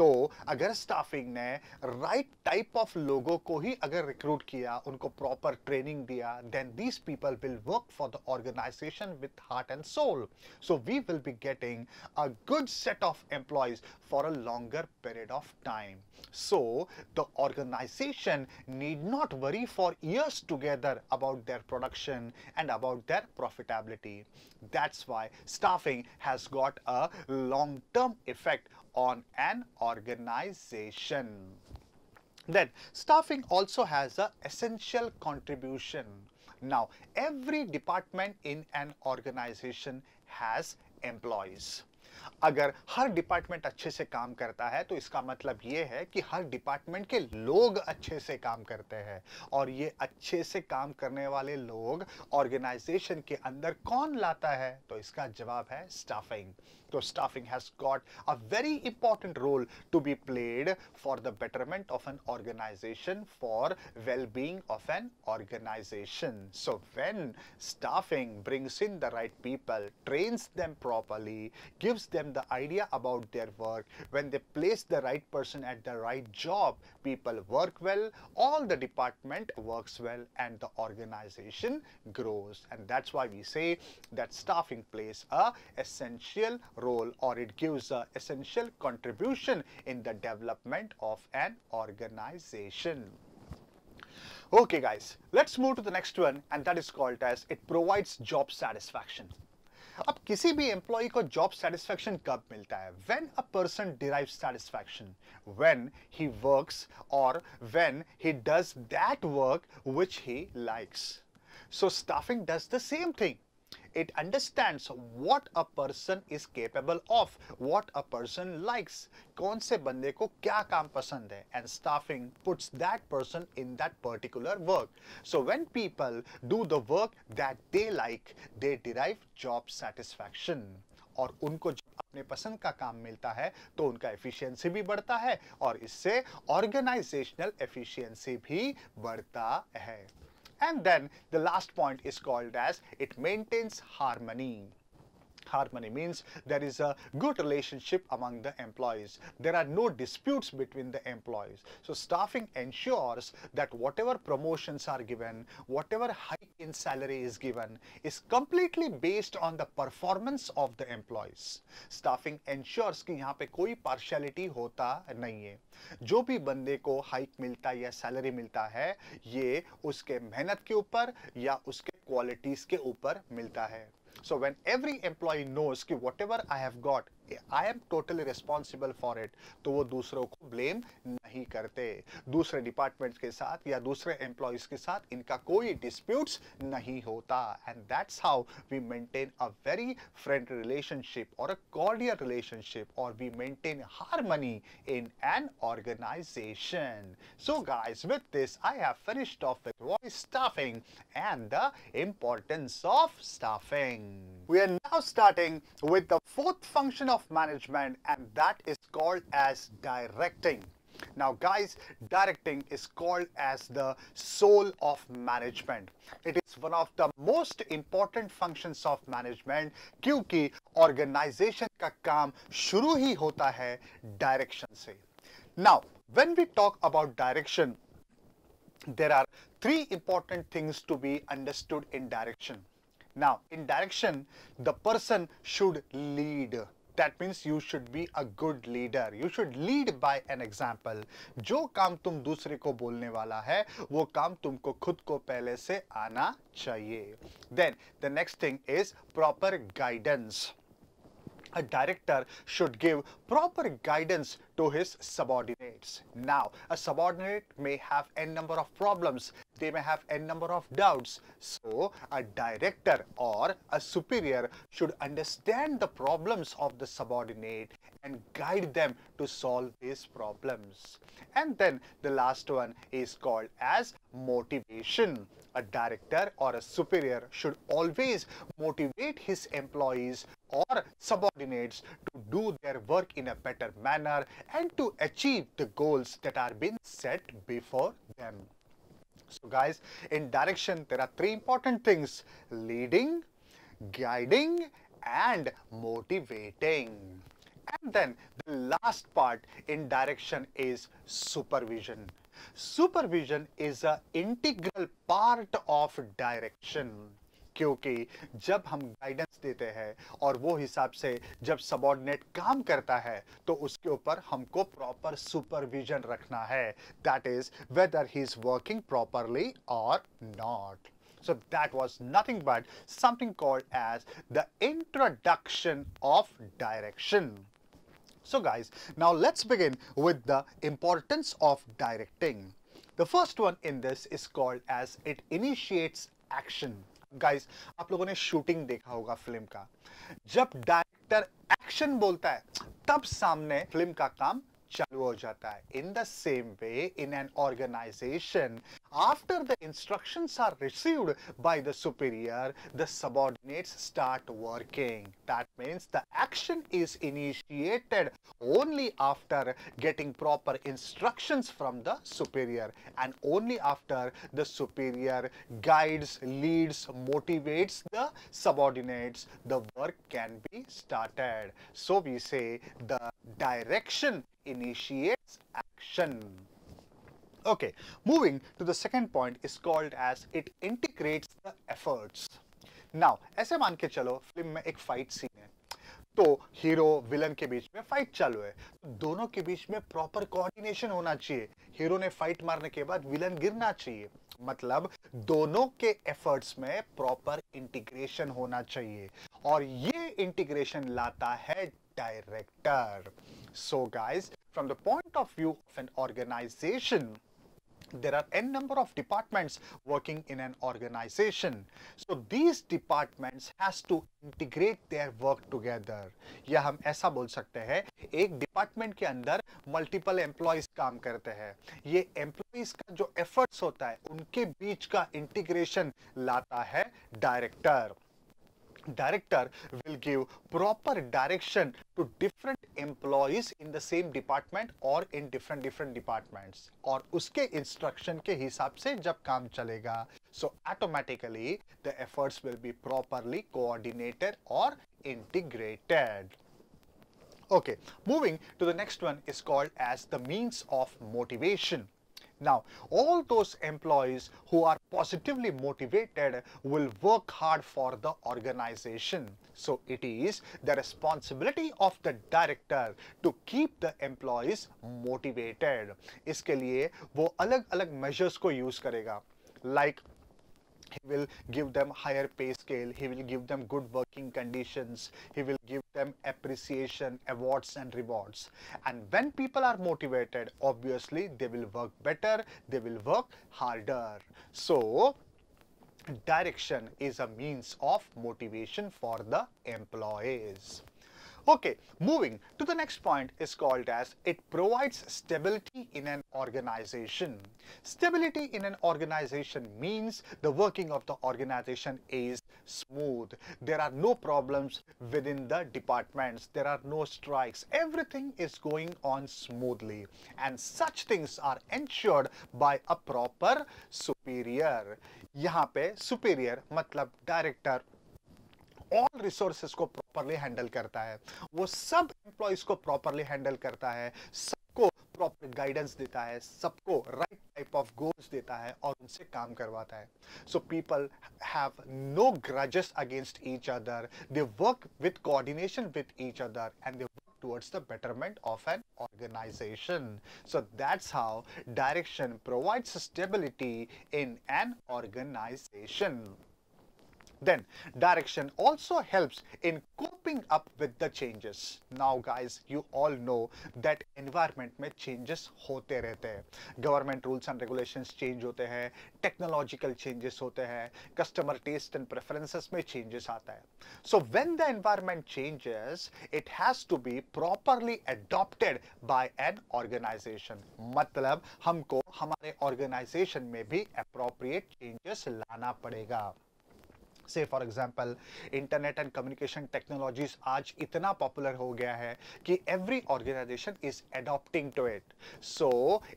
तो अगर staffing ने right type of लोगों को ही अगर recruit किया उनको proper training दिया then these people will work for the organisation with heart and soul so we will be getting a good set of employees for a longer period of time so the organization need not worry for years together about their production and about their profitability that's why staffing has got a long term effect on an organization. Then staffing also has a essential contribution. Now every department in an organization has employees. अगर हर department अच्छे से काम करता है तो इसका मतलब ये है कि हर डिपार्टमेंट के लोग अच्छे से काम करते हैं और ये अच्छे से काम करने वाले लोग ऑर्गेनाइजेशन के अंदर कौन लाता है तो इसका जवाब है staffing So staffing has got a very important role to be played for the betterment of an organization, for well-being of an organization. So when staffing brings in the right people, trains them properly, gives them the idea about their work, when they place the right person at the right job, people work well, all the department works well and the organization grows. And that's why we say that staffing plays a essential role or it gives an essential contribution in the development of an organization. Okay guys, let's move to the next one and that is called as it provides job satisfaction. अब किसी भी employ को job satisfaction कब मिलता है when a person derive satisfaction when he works और when he does that work which he likes so staffing does the same thing it understands what a person is capable of what a person likes कौन से बंदे को क्या काम पसंद है and staffing puts that person in that particular work so when people do the work that they like they derive job satisfaction और उनको अपने पसंद का काम मिलता है तो उनका एफिशिएंसी भी बढ़ता है और इससे ऑर्गेनाइजेशनल एफिशिएंसी भी बढ़ता है And then the last point is called as it maintains harmony. Harmony means there is a good relationship among the employees. There are no disputes between the employees. So staffing ensures that whatever promotions are given, whatever hike in salary is given, is completely based on the performance of the employees. Staffing ensures कि यहाँ पे कोई partiality होता नहीं है जो भी बंदे को हाइक मिलता है या सैलरी मिलता है ये उसके मेहनत के ऊपर या उसके क्वालिटीज के ऊपर मिलता है So when every employee knows कि whatever I have got I am totally responsible for it तो वो दूसरों को ब्लेम नहीं करते दूसरे डिपार्टमेंट के साथ या दूसरे एम्प्लॉयज के साथ इनका कोई डिस्प्यूट्स नहीं होता and that's how we maintain a very friend relationship और अ कॉर्डियल रिलेशनशिप और we maintain harmony in an organization so guys with this i have finished off with what is staffing and the importance of staffing we are now starting with the fourth function of management and that is called as directing. Now guys, directing is called as the soul of management. It is one of the most important functions of management क्योंकि organization का काम शुरू ही होता है direction से. Now, when we talk about direction, there are three important things to be understood in direction. Now, in direction, the person should lead That means you should be a good leader you should lead by an example जो काम तुम दूसरे को बोलने वाला है वो काम तुमको खुद को पहले से आना चाहिए then the next thing is proper guidance a director should give proper guidance to his subordinates. Now, a subordinate may have a number of problems. They may have a number of doubts. So, a director or a superior should understand the problems of the subordinate and guide them to solve these problems. And then the last one is called as motivation a director or a superior should always motivate his employees or subordinates to do their work in a better manner and to achieve the goals that are being set before them. So guys, in direction, there are three important things, leading, guiding and motivating. And then the last part in direction is supervision. Supervision is an integral part of direction. क्योंकि जब हम guidance देते हैं और वो हिसाब से जब सबॉर्डिनेट काम करता है तो उसके ऊपर हमको प्रॉपर सुपरविजन रखना है that is whether he is working properly or not So that was nothing but something called as the introduction of direction. So guys, now let's begin with the importance of directing. The first one in this is called as it initiates action. Guys आप लोगों ने shooting देखा होगा film का। जब director action बोलता है, तब सामने फ़िल्म का काम चालू हो जाता है in the same way in an organisation after the instructions are received by the superior the subordinates start working that means the action is initiated only after getting proper instructions from the superior and only after the superior guides leads motivates the subordinates the work can be started so we say the direction initiates action. Okay, moving to the second point is called as it integrates the efforts. Now, ऐसे मान के चलो film में एक fight scene है। तो hero villain के बीच में फाइट चालू है। दोनों के बीच में प्रॉपर कोऑर्डिनेशन होना चाहिए। हीरो ने फाइट मारने के बाद विलन गिरना चाहिए। मतलब दोनों के एफर्ट्स में प्रॉपर इंटीग्रेशन होना चाहिए। और ये इंटीग्रेशन लाता है director So guys, from the point of view of an organization, there are n number of departments working in an organization. So these departments has to integrate their work together. या हम ऐसा बोल सकते हैं एक department के अंदर multiple employees काम करते हैं ये एम्प्लॉयज़ का जो एफर्ट्स होता है उनके बीच का इंटीग्रेशन लाता है director director will give proper direction to different employees in the same department or in different different departments और उसके instruction के हिसाब से जब काम चलेगा so automatically the efforts will be properly coordinated or integrated okay moving to the next one is called as the means of motivation now, all those employees who are positively motivated will work hard for the organization. So, it is the responsibility of the director to keep the employees motivated. इसके लिए वो अलग-अलग measures को use करेगा. Like he will give them higher pay scale. He will give them good working conditions. He will give them appreciation awards and rewards. And when people are motivated obviously they will work better. They will work harder. So direction is a means of motivation for the employees Okay, moving to the next point is called as it provides stability in an organization. Stability in an organization means the working of the organization is smooth. There are no problems within the departments. There are no strikes. Everything is going on smoothly. And such things are ensured by a proper superior. यहाँ पे superior मतलब director all resources को properly handle करता है वो सब employees को properly handle करता है, सबको प्रॉपर गाइडेंस देता है, सबको राइट टाइप ऑफ़ गोल्स देता है और उनसे काम करवाता है so people have no grudges against each other they work with coordination with each other and they work towards the betterment of an organization. So that's how direction provides stability in an organization. Then direction also helps in coping up with the changes. Now guys, you all know that environment में changes होते रहते हैं. Government rules and regulations change होते हैं, technological changes होते हैं, customer taste and preferences में changes आता है. So when the environment changes, it has to be properly adopted by an organization. मतलब हमको हमारे organization में भी appropriate changes लाना पड़ेगा. Say for example internet and communication technologies आज इतना पॉपुलर हो गया है कि every organization is adopting to it so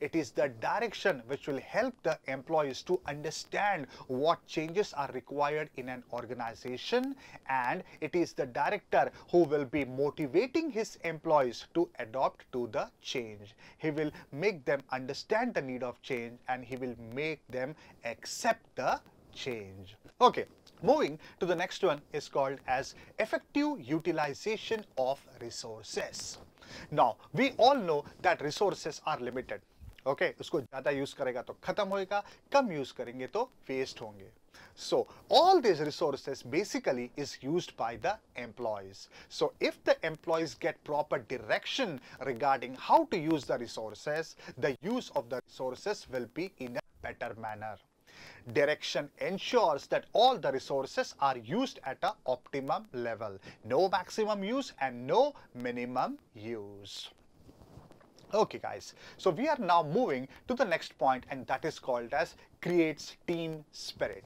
it is the direction which will help the employees to understand what changes are required in an organization and it is the director who will be motivating his employees to adopt to the change. He will make them understand the need of change and he will make them accept the change. Okay. Moving to the next one is called as effective utilization of resources. Now, we all know that resources are limited. Okay okay, उसको ज़्यादा use करेगा तो ख़त्म होएगा कम use करेंगे तो waste होंगे So all these resources basically is used by the employees. So if the employees get proper direction regarding how to use the resources, the use of the resources will be in a better manner. Direction ensures that all the resources are used at an optimum level. No maximum use and no minimum use. Okay guys, so we are now moving to the next point and that is called as creates team spirit.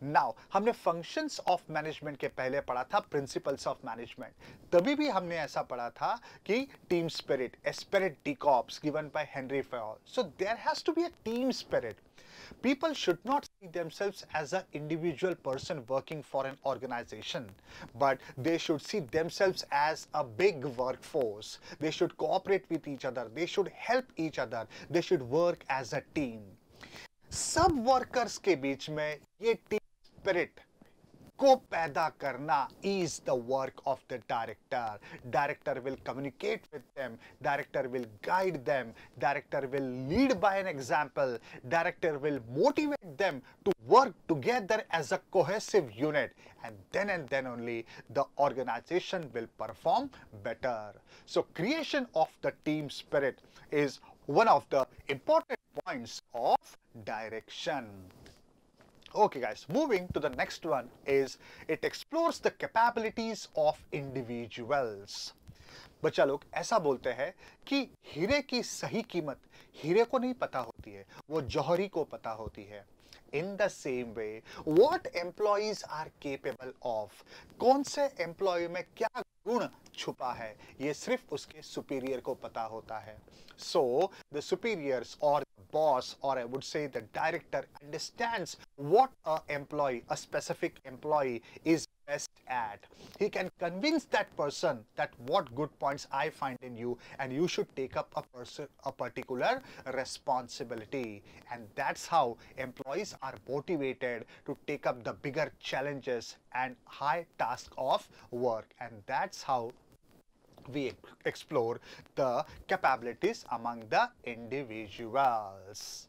Now, हमने functions of management के पहले पढ़ा था principles of management. तभी भी हमने ऐसा पढ़ा था कि team spirit, esprit de corps given by Henri Fayol. So there has to be a team spirit. People should not see themselves as an individual person working for an organization, but they should see themselves as a big workforce. They should cooperate with each other. They should help each other. They should work as a team. सब workers के बीच में ये team spirit को पैदा करना is the work of the director. Director will communicate with them. Director will guide them. Director will lead by an example. Director will motivate them to work together as a cohesive unit. And then and then only the organization will perform better. So creation of the team spirit is one of the important points of direction. Okay guys, moving to the next one is it explores the capabilities of individuals. बच्चा लोग ऐसा बोलते हैं कि हीरे की सही कीमत हीरे को नहीं पता होती है वो जौहरी को पता होती है। In the same way what employees are capable of कौन से एम्प्लॉय में क्या गुण छुपा है? ये सिर्फ़ उसके सुपीरियर को पता होता है। सो द सुपीरियर्स और boss or I would say the director understands what a employee, a specific employee is best at. He can convince that person that what good points I find in you and you should take up a person a particular responsibility and that's how employees are motivated to take up the bigger challenges and high task of work and that's how we explore the capabilities among the individuals.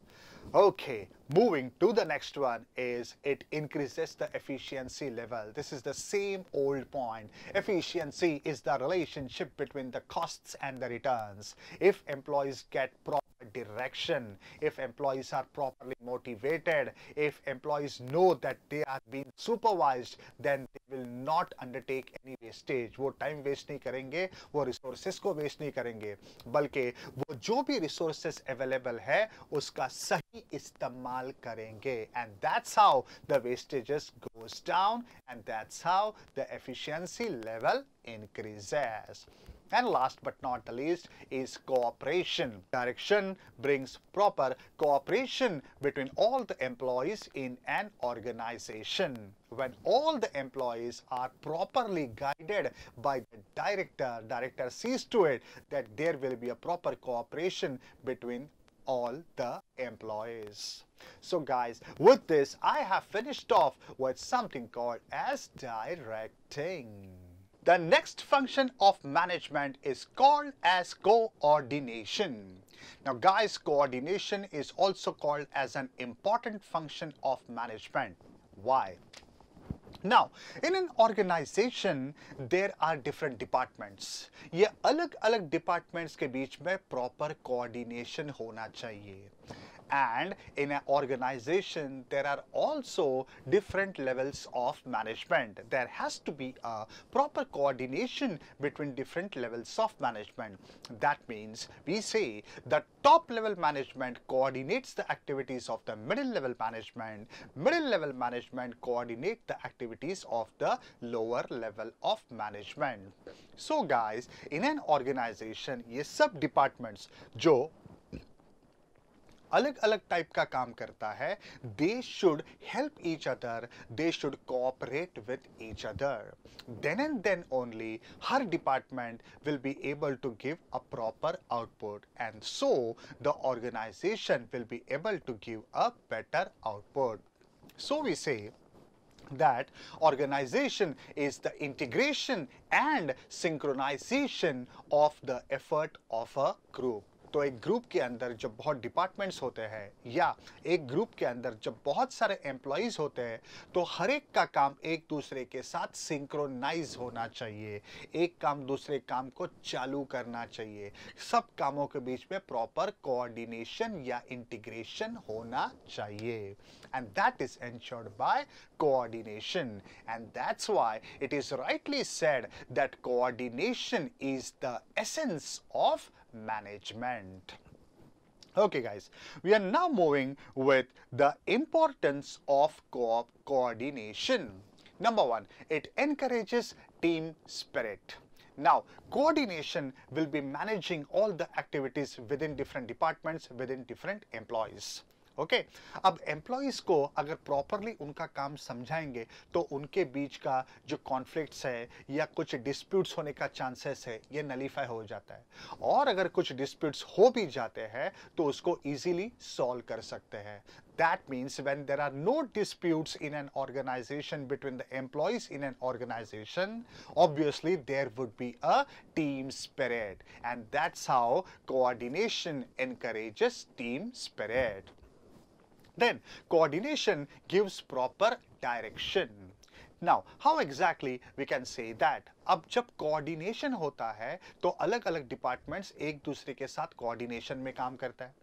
Okay, moving to the next one is it increases the efficiency level. This is the same old point. Efficiency is the relationship between the costs and the returns. If employees get proper direction, if employees are properly motivated, if employees know that they are being supervised, then they will not undertake any wastage. वो time waste नहीं करेंगे, वो resources को waste नहीं करेंगे, बल्कि वो जो भी resources available है, उसका सही इस्तेमाल करेंगे and that's how the wastages goes goes down and that's how the efficiency level increases. And last but not the least is cooperation. Direction brings proper cooperation between all the employees in an organization. When all the employees are properly guided by the director, director sees to it that there will be a proper cooperation between all the employees. So guys, with this, I have finished off with something called as directing. The next function of management is called as coordination. Now guys, coordination is also called as an important function of management. Why? Now in an organization there are different departments ये अलग अलग departments के बीच में proper coordination होना चाहिए। and in an organization there are also different levels of management there has to be a proper coordination between different levels of management that means we say the top level management coordinates the activities of the middle level management middle level management coordinate the activities of the lower level of management so guys in an organization ये सब departments जो अलग अलग type का काम करता है they should help each other they should cooperate with each other then and then only her department will be able to give a proper output and so the organization will be able to give a better output so we say that organization is the integration and synchronization of the effort of a group तो एक group के अंदर जब बहुत departments होते हैं या एक ग्रुप के अंदर जब बहुत सारे एम्प्लॉयज़ होते हैं तो हर एक का काम एक दूसरे के साथ सिंक्रोनाइज होना चाहिए। एक काम दूसरे काम को चालू करना चाहिए। सब कामों के बीच में प्रॉपर कोऑर्डिनेशन या इंटीग्रेशन होना चाहिए। And that is ensured by coordination and that's why it is rightly said that coordination is the essence of management. Okay guys, we are now moving with the importance of co coordination. Number one, it encourages team spirit. Now, coordination will be managing all the activities within different departments, within different employees. Okay अब employees को अगर properly उनका काम समझाएँगे तो उनके बीच का जो कॉन्फ्लिक्ट्स है या कुछ डिस्प्यूट्स होने का चांसेस है ये नलीफाई हो जाता है और अगर कुछ डिस्प्यूट्स हो भी जाते हैं तो उसको इजीली सॉल्व कर सकते हैं that means when there are no disputes in an organization between the employees in an organization obviously there would be a team spirit and that's how coordination encourages team spirit then coordination gives proper direction. Now, how exactly we can say that? अब जब coordination होता है तो अलग अलग departments एक दूसरे के साथ कोऑर्डिनेशन में काम करता है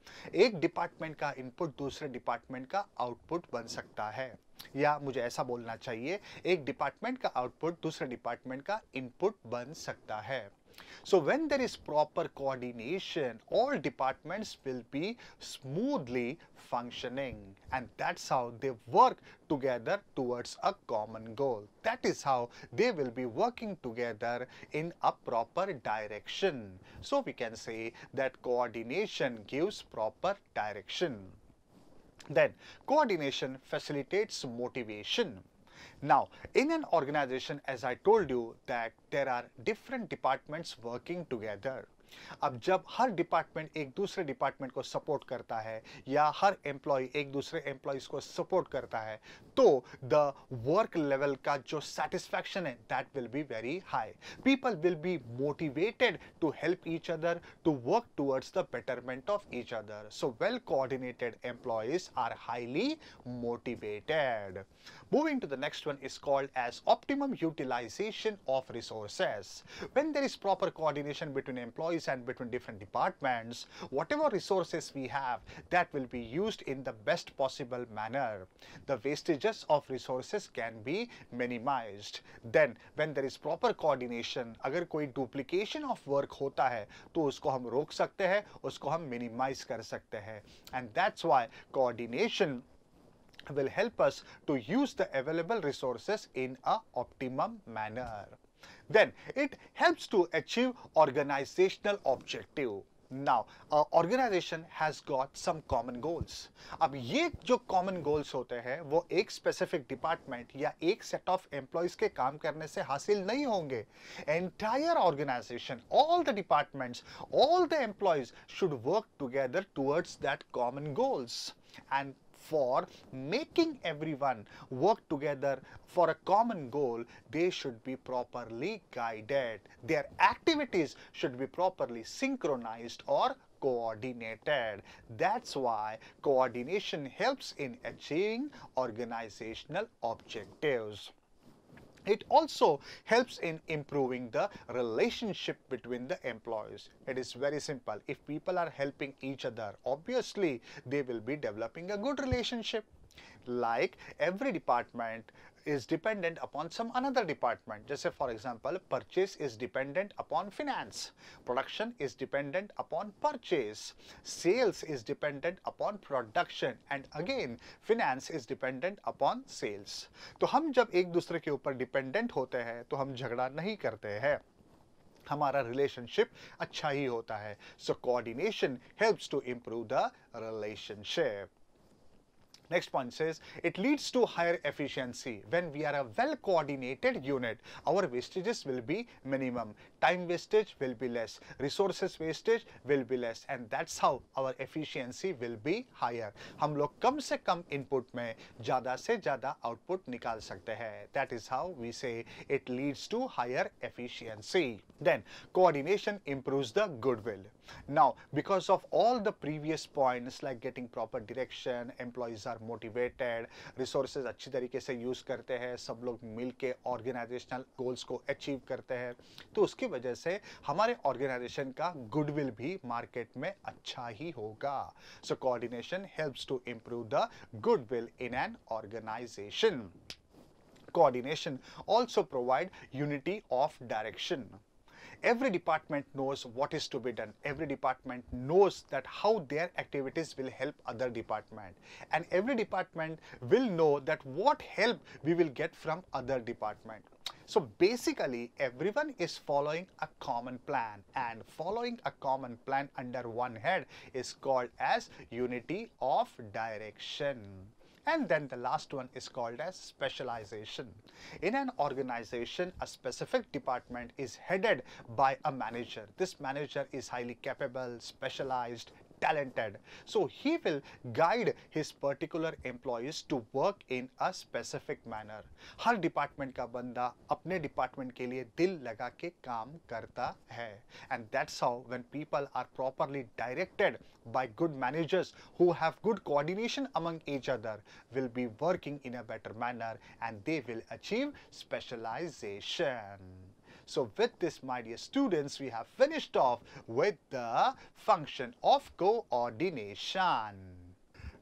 एक डिपार्टमेंट का इनपुट दूसरे डिपार्टमेंट का आउटपुट बन सकता है या मुझे ऐसा बोलना चाहिए एक डिपार्टमेंट का आउटपुट दूसरे डिपार्टमेंट का इनपुट बन सकता है So when there is proper coordination, all departments will be smoothly functioning and that's how they work together towards a common goal. That is how they will be working together in a proper direction. So we can say that coordination gives proper direction. Then coordination facilitates motivation. Now, in an organization, as I told you, that there are different departments working together. अब जब हर department एक दूसरे department को support करता है, या हर employ एक दूसरे एम्प्लॉयज़ को सपोर्ट करता है तो द वर्क लेवल का जो सेटिस्फैक्शन है that will be very high people will be motivated to help each other to work towards the betterment of each other so well coordinated employees are highly motivated Moving to the next one is called as optimum utilization of resources. When there is proper coordination between employees and between different departments, whatever resources we have, that will be used in the best possible manner. The wastages of resources can be minimized. Then, when there is proper coordination, अगर कोई duplication of work होता है तो उसको हम रोक सकते हैं उसको हम minimize कर सकते हैं and that's why coordination will help us to use the available resources in a optimum manner. Then it helps to achieve organizational objective. Now, uh, organization has got some common goals. अब ये जो common goals होते हैं वो एक specific department या एक set of employees के काम करने से हासिल नहीं होंगे Entire organization, all the departments, all the employees should work together towards that common goals. And for making everyone work together for a common goal, they should be properly guided. Their activities should be properly synchronized or coordinated. That's why coordination helps in achieving organizational objectives. It also helps in improving the relationship between the employees. It is very simple. If people are helping each other, obviously they will be developing a good relationship. Like every department is dependent upon some another department. Just say for example, purchase is dependent upon finance, production is dependent upon purchase, sales is dependent upon production and again finance is dependent upon sales. तो हम जब एक दूसरे के ऊपर dependent होते हैं तो हम झगड़ा नहीं करते हैं हमारा रिलेशनशिप अच्छा ही होता है so coordination helps to improve the relationship Next point says it leads to higher efficiency. When we are a well coordinated unit, our wastages will be minimum. Time wastage will be less. Resources wastage will be less. And that's how our efficiency will be higher. हम लोग कम से कम input में ज़्यादा से ज़्यादा output निकाल सकते हैं. That is how we say it leads to higher efficiency. Then coordination improves the goodwill. Now because of all the previous points like getting proper direction, employees are resources अच्छी तरीके से यूज़ करते हैं सब लोग मिल के ऑर्गेनाइजेशनल गोल्स को achieve करते हैं तो उसकी वजह से हमारे ऑर्गेनाइजेशन का गुडविल भी मार्केट में अच्छा ही होगा so coordination helps to improve the goodwill in an organization coordination also provide unity of direction every department knows what is to be done. Every department knows that how their activities will help other department. And every department will know that what help we will get from other department. So basically everyone is following a common plan. And following a common plan under one head is called as unity of direction and then the last one is called as specialization. In an organization, a specific department is headed by a manager. This manager is highly capable, specialized, talented. So he will guide his particular employees to work in a specific manner. हर department का बंदा अपने department के लिए दिल लगा के काम करता है. And that's how when people are properly directed by good managers who have good coordination among each other will be working in a better manner and they will achieve specialization. So with this, my dear students, we have finished off with the function of coordination.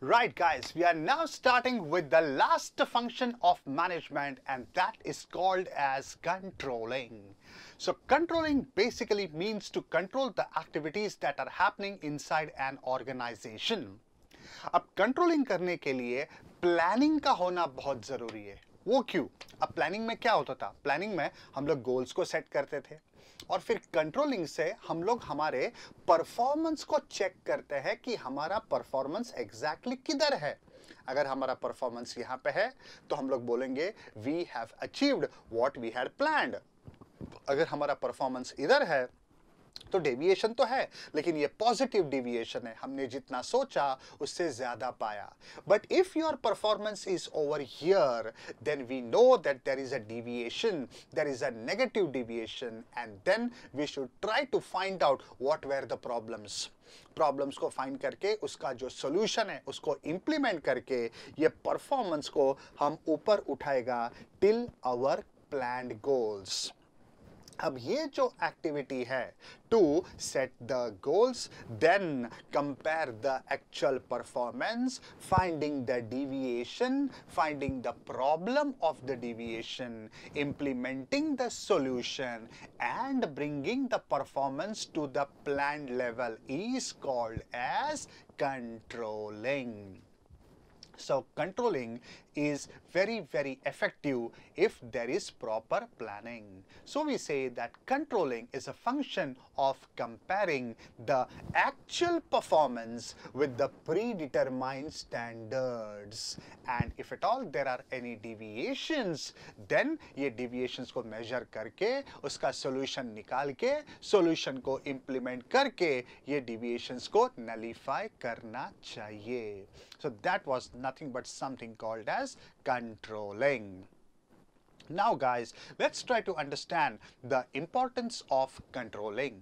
Right guys, we are now starting with the last function of management and that is called as controlling. So controlling basically means to control the activities that are happening inside an organization. अब controlling करने के लिए planning का होना बहुत ज़रूरी है वो क्यों? अब प्लानिंग में क्या होता था? प्लानिंग में हम लोग गोल्स को सेट करते थे और फिर कंट्रोलिंग से हम लोग हमारे परफॉर्मेंस को चेक करते हैं कि हमारा परफॉर्मेंस एग्जैक्टली किधर है। अगर हमारा परफॉर्मेंस यहाँ पे है तो हम लोग बोलेंगे we have achieved what we had planned अगर हमारा परफॉर्मेंस इधर है तो डेविएशन तो है, लेकिन ये पॉजिटिव डेविएशन है। हमने जितना सोचा, उससे ज़्यादा पाया। But if your performance is over here then we know that there is a deviation there is a negative deviation and then we should try to find out what were the problems problems को find करके, उसका जो solution है, उसको implement करके, ये performance को हम ऊपर उठाएगा टिल आवर प्लान गोल्स अब ये जो एक्टिविटी है to set the goals then compare the actual performance finding the deviation finding the problem of the deviation implementing the solution and bringing the performance to the planned level is called as controlling So controlling is very, very effective if there is proper planning. So we say that controlling is a function of comparing the actual performance with the predetermined standards. And if at all there are any deviations, then ये deviations को measure करके उसका solution निकाल के solution को implement करके ये deviations को nullify करना चाहिए. So that was nothing but something called as controlling. Now guys, let's try to understand the importance of controlling.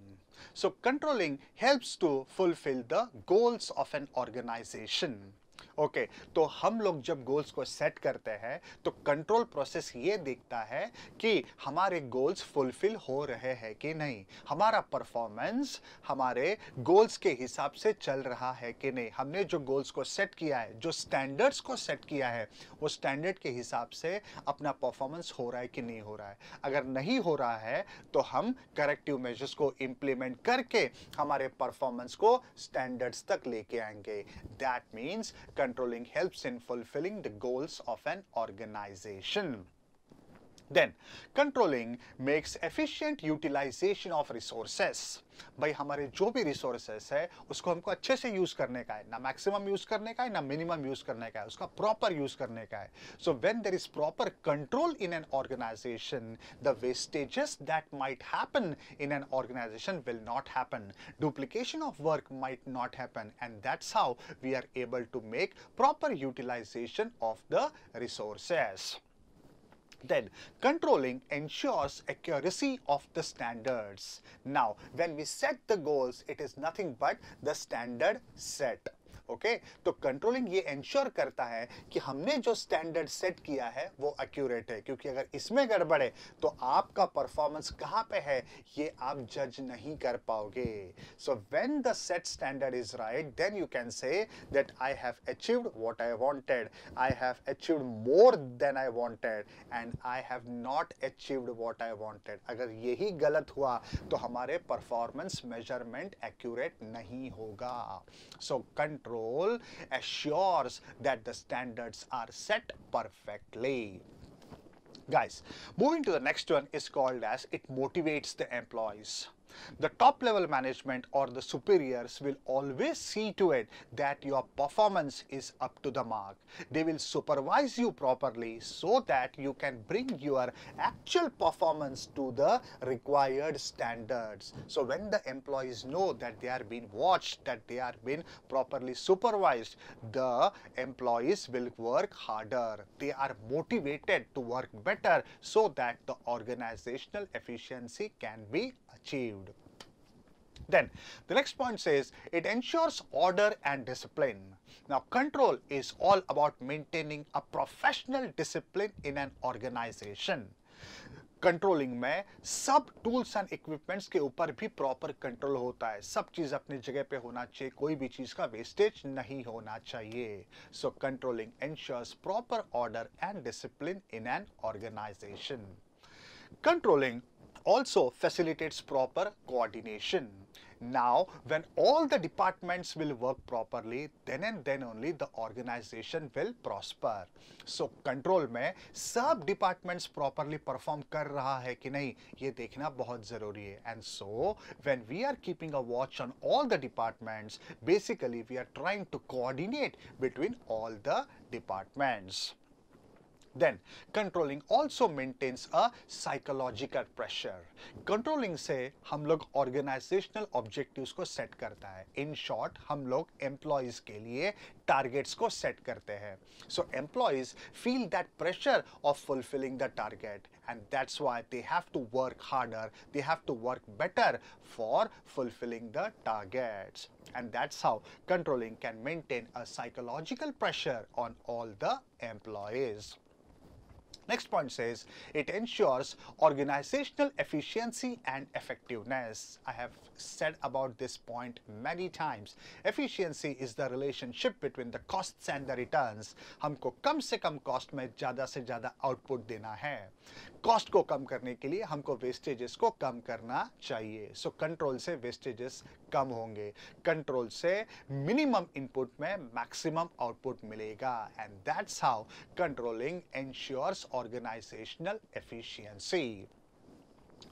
So controlling helps to fulfill the goals of an organization. Okay okay, तो हम लोग जब goals को set करते हैं तो control process ये देखता है कि हमारे गोल्स फुलफिल हो रहे हैं कि नहीं। हमारा परफॉर्मेंस हमारे गोल्स के हिसाब से चल रहा है कि नहीं। हमने जो गोल्स को सेट किया है जो स्टैंडर्ड्स को सेट किया है वो स्टैंडर्ड के हिसाब से अपना परफॉर्मेंस हो रहा है कि नहीं हो रहा है। अगर नहीं हो रहा है तो हम करेक्टिव मेजर्स को इम्प्लीमेंट करके हमारे परफॉर्मेंस को स्टैंडर्ड्स तक लेके आएँगे। That means controlling helps in fulfilling the goals of an organization. Then, controlling makes efficient utilization of resources. भाई हमारे जो भी रिसोर्सेस है उसको हमको अच्छे से यूज़ करने का है। ना मैक्सिमम यूज़ करने का है ना मिनिमम यूज़ करने का है। उसका प्रॉपर यूज़ करने का है। So when there is proper control in an organization the wastages that might happen in an organization will not happen duplication of work might not happen and that's how we are able to make proper utilization of the resources Then controlling ensures accuracy of the standards. Now, when we set the goals, it is nothing but the standard set. Okay okay? तो controlling ये ensure करता है कि हमने जो standard set किया है वो एक्यूरेट है। क्योंकि अगर इसमें गड़बड़ तो आपका परफॉर्मेंस कहाँ पे है ये आप जज नहीं कर पाओगे। So when the set standard is right then you can say that I have achieved what I wanted I have achieved more than I wanted and I have not achieved what I wanted अगर यही गलत हुआ तो हमारे performance measurement accurate नहीं होगा। So so, control control assures that the standards are set perfectly. Guys, moving to the next one is called as it motivates the employees. The top level management or the superiors will always see to it that your performance is up to the mark. They will supervise you properly so that you can bring your actual performance to the required standards. So when the employees know that they are being watched, that they are being properly supervised, the employees will work harder. They are motivated to work better so that the organizational efficiency can be achieved. Then the next point says it ensures order and discipline. Now control is all about maintaining a professional discipline in an organization. Controlling में सब tools and equipments के ऊपर भी proper control होता है सब चीज़ अपनी जगह पे होना चाहिए कोई भी चीज़ का वेस्टेज नहीं होना चाहिए so controlling ensures proper order and discipline in an organization controlling also facilitates proper coordination. Now, when all the departments will work properly, then and then only the organization will prosper. So, control में सब departments properly perform कर रहा है कि नहीं ये देखना बहुत ज़रूरी है. And so, when we are keeping a watch on all the departments, basically we are trying to coordinate between all the departments. Then controlling also maintains a psychological pressure. Controlling से हम लोग organizational objectives को set करता है. In short, हम लोग employees के लिए targets को set करते हैं. So employees feel that pressure of fulfilling the target and that's why they have to work harder. They have to work better for fulfilling the targets. And that's how controlling can maintain a psychological pressure on all the employees. Next point says it ensures organizational efficiency and effectiveness. I have said about this point many times. Efficiency is the relationship between the costs and the returns. हमको कम से कम cost में ज़्यादा से ज़्यादा output देना है cost को कम करने के लिए हमको वेस्टेजेस को कम करना चाहिए। सो so, कंट्रोल से वेस्टेजेस कम होंगे। कंट्रोल से मिनिमम इनपुट में मैक्सिमम आउटपुट मिलेगा। And that's how controlling ensures organizational efficiency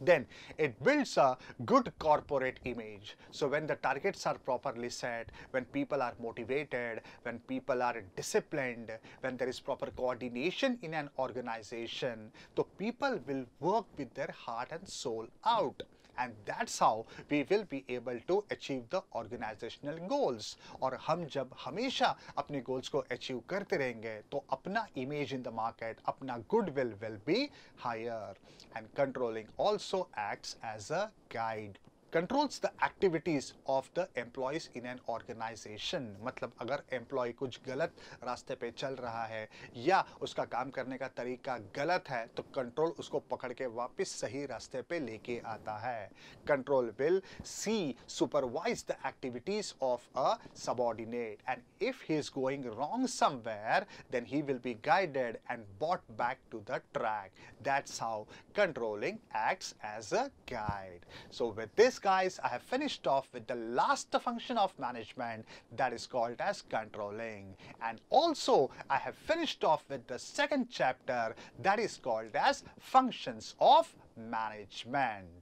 then it builds a good corporate image. So when the targets are properly set when people are motivated when people are disciplined when there is proper coordination in an organization the people will work with their heart and soul out and that's how we will be able to achieve the organizational goals और हम जब हमेशा अपने goals को achieve करते रहेंगे तो अपना image in the market अपना goodwill will be higher and controlling also acts as a guide Controls the activities of the employees in an organization मतलब अगर एम्प्लॉय कुछ गलत रास्ते पे चल रहा है या उसका काम करने का तरीका गलत है तो कंट्रोल उसको पकड़ के वापस सही रास्ते पे लेके आता है। Control will see supervise the activities of a subordinate and if he is going wrong somewhere then he will be guided and brought back to the track that's how controlling acts as a guide so with this guys, I have finished off with the last function of management that is called as controlling. And also, I have finished off with the second chapter that is called as functions of management.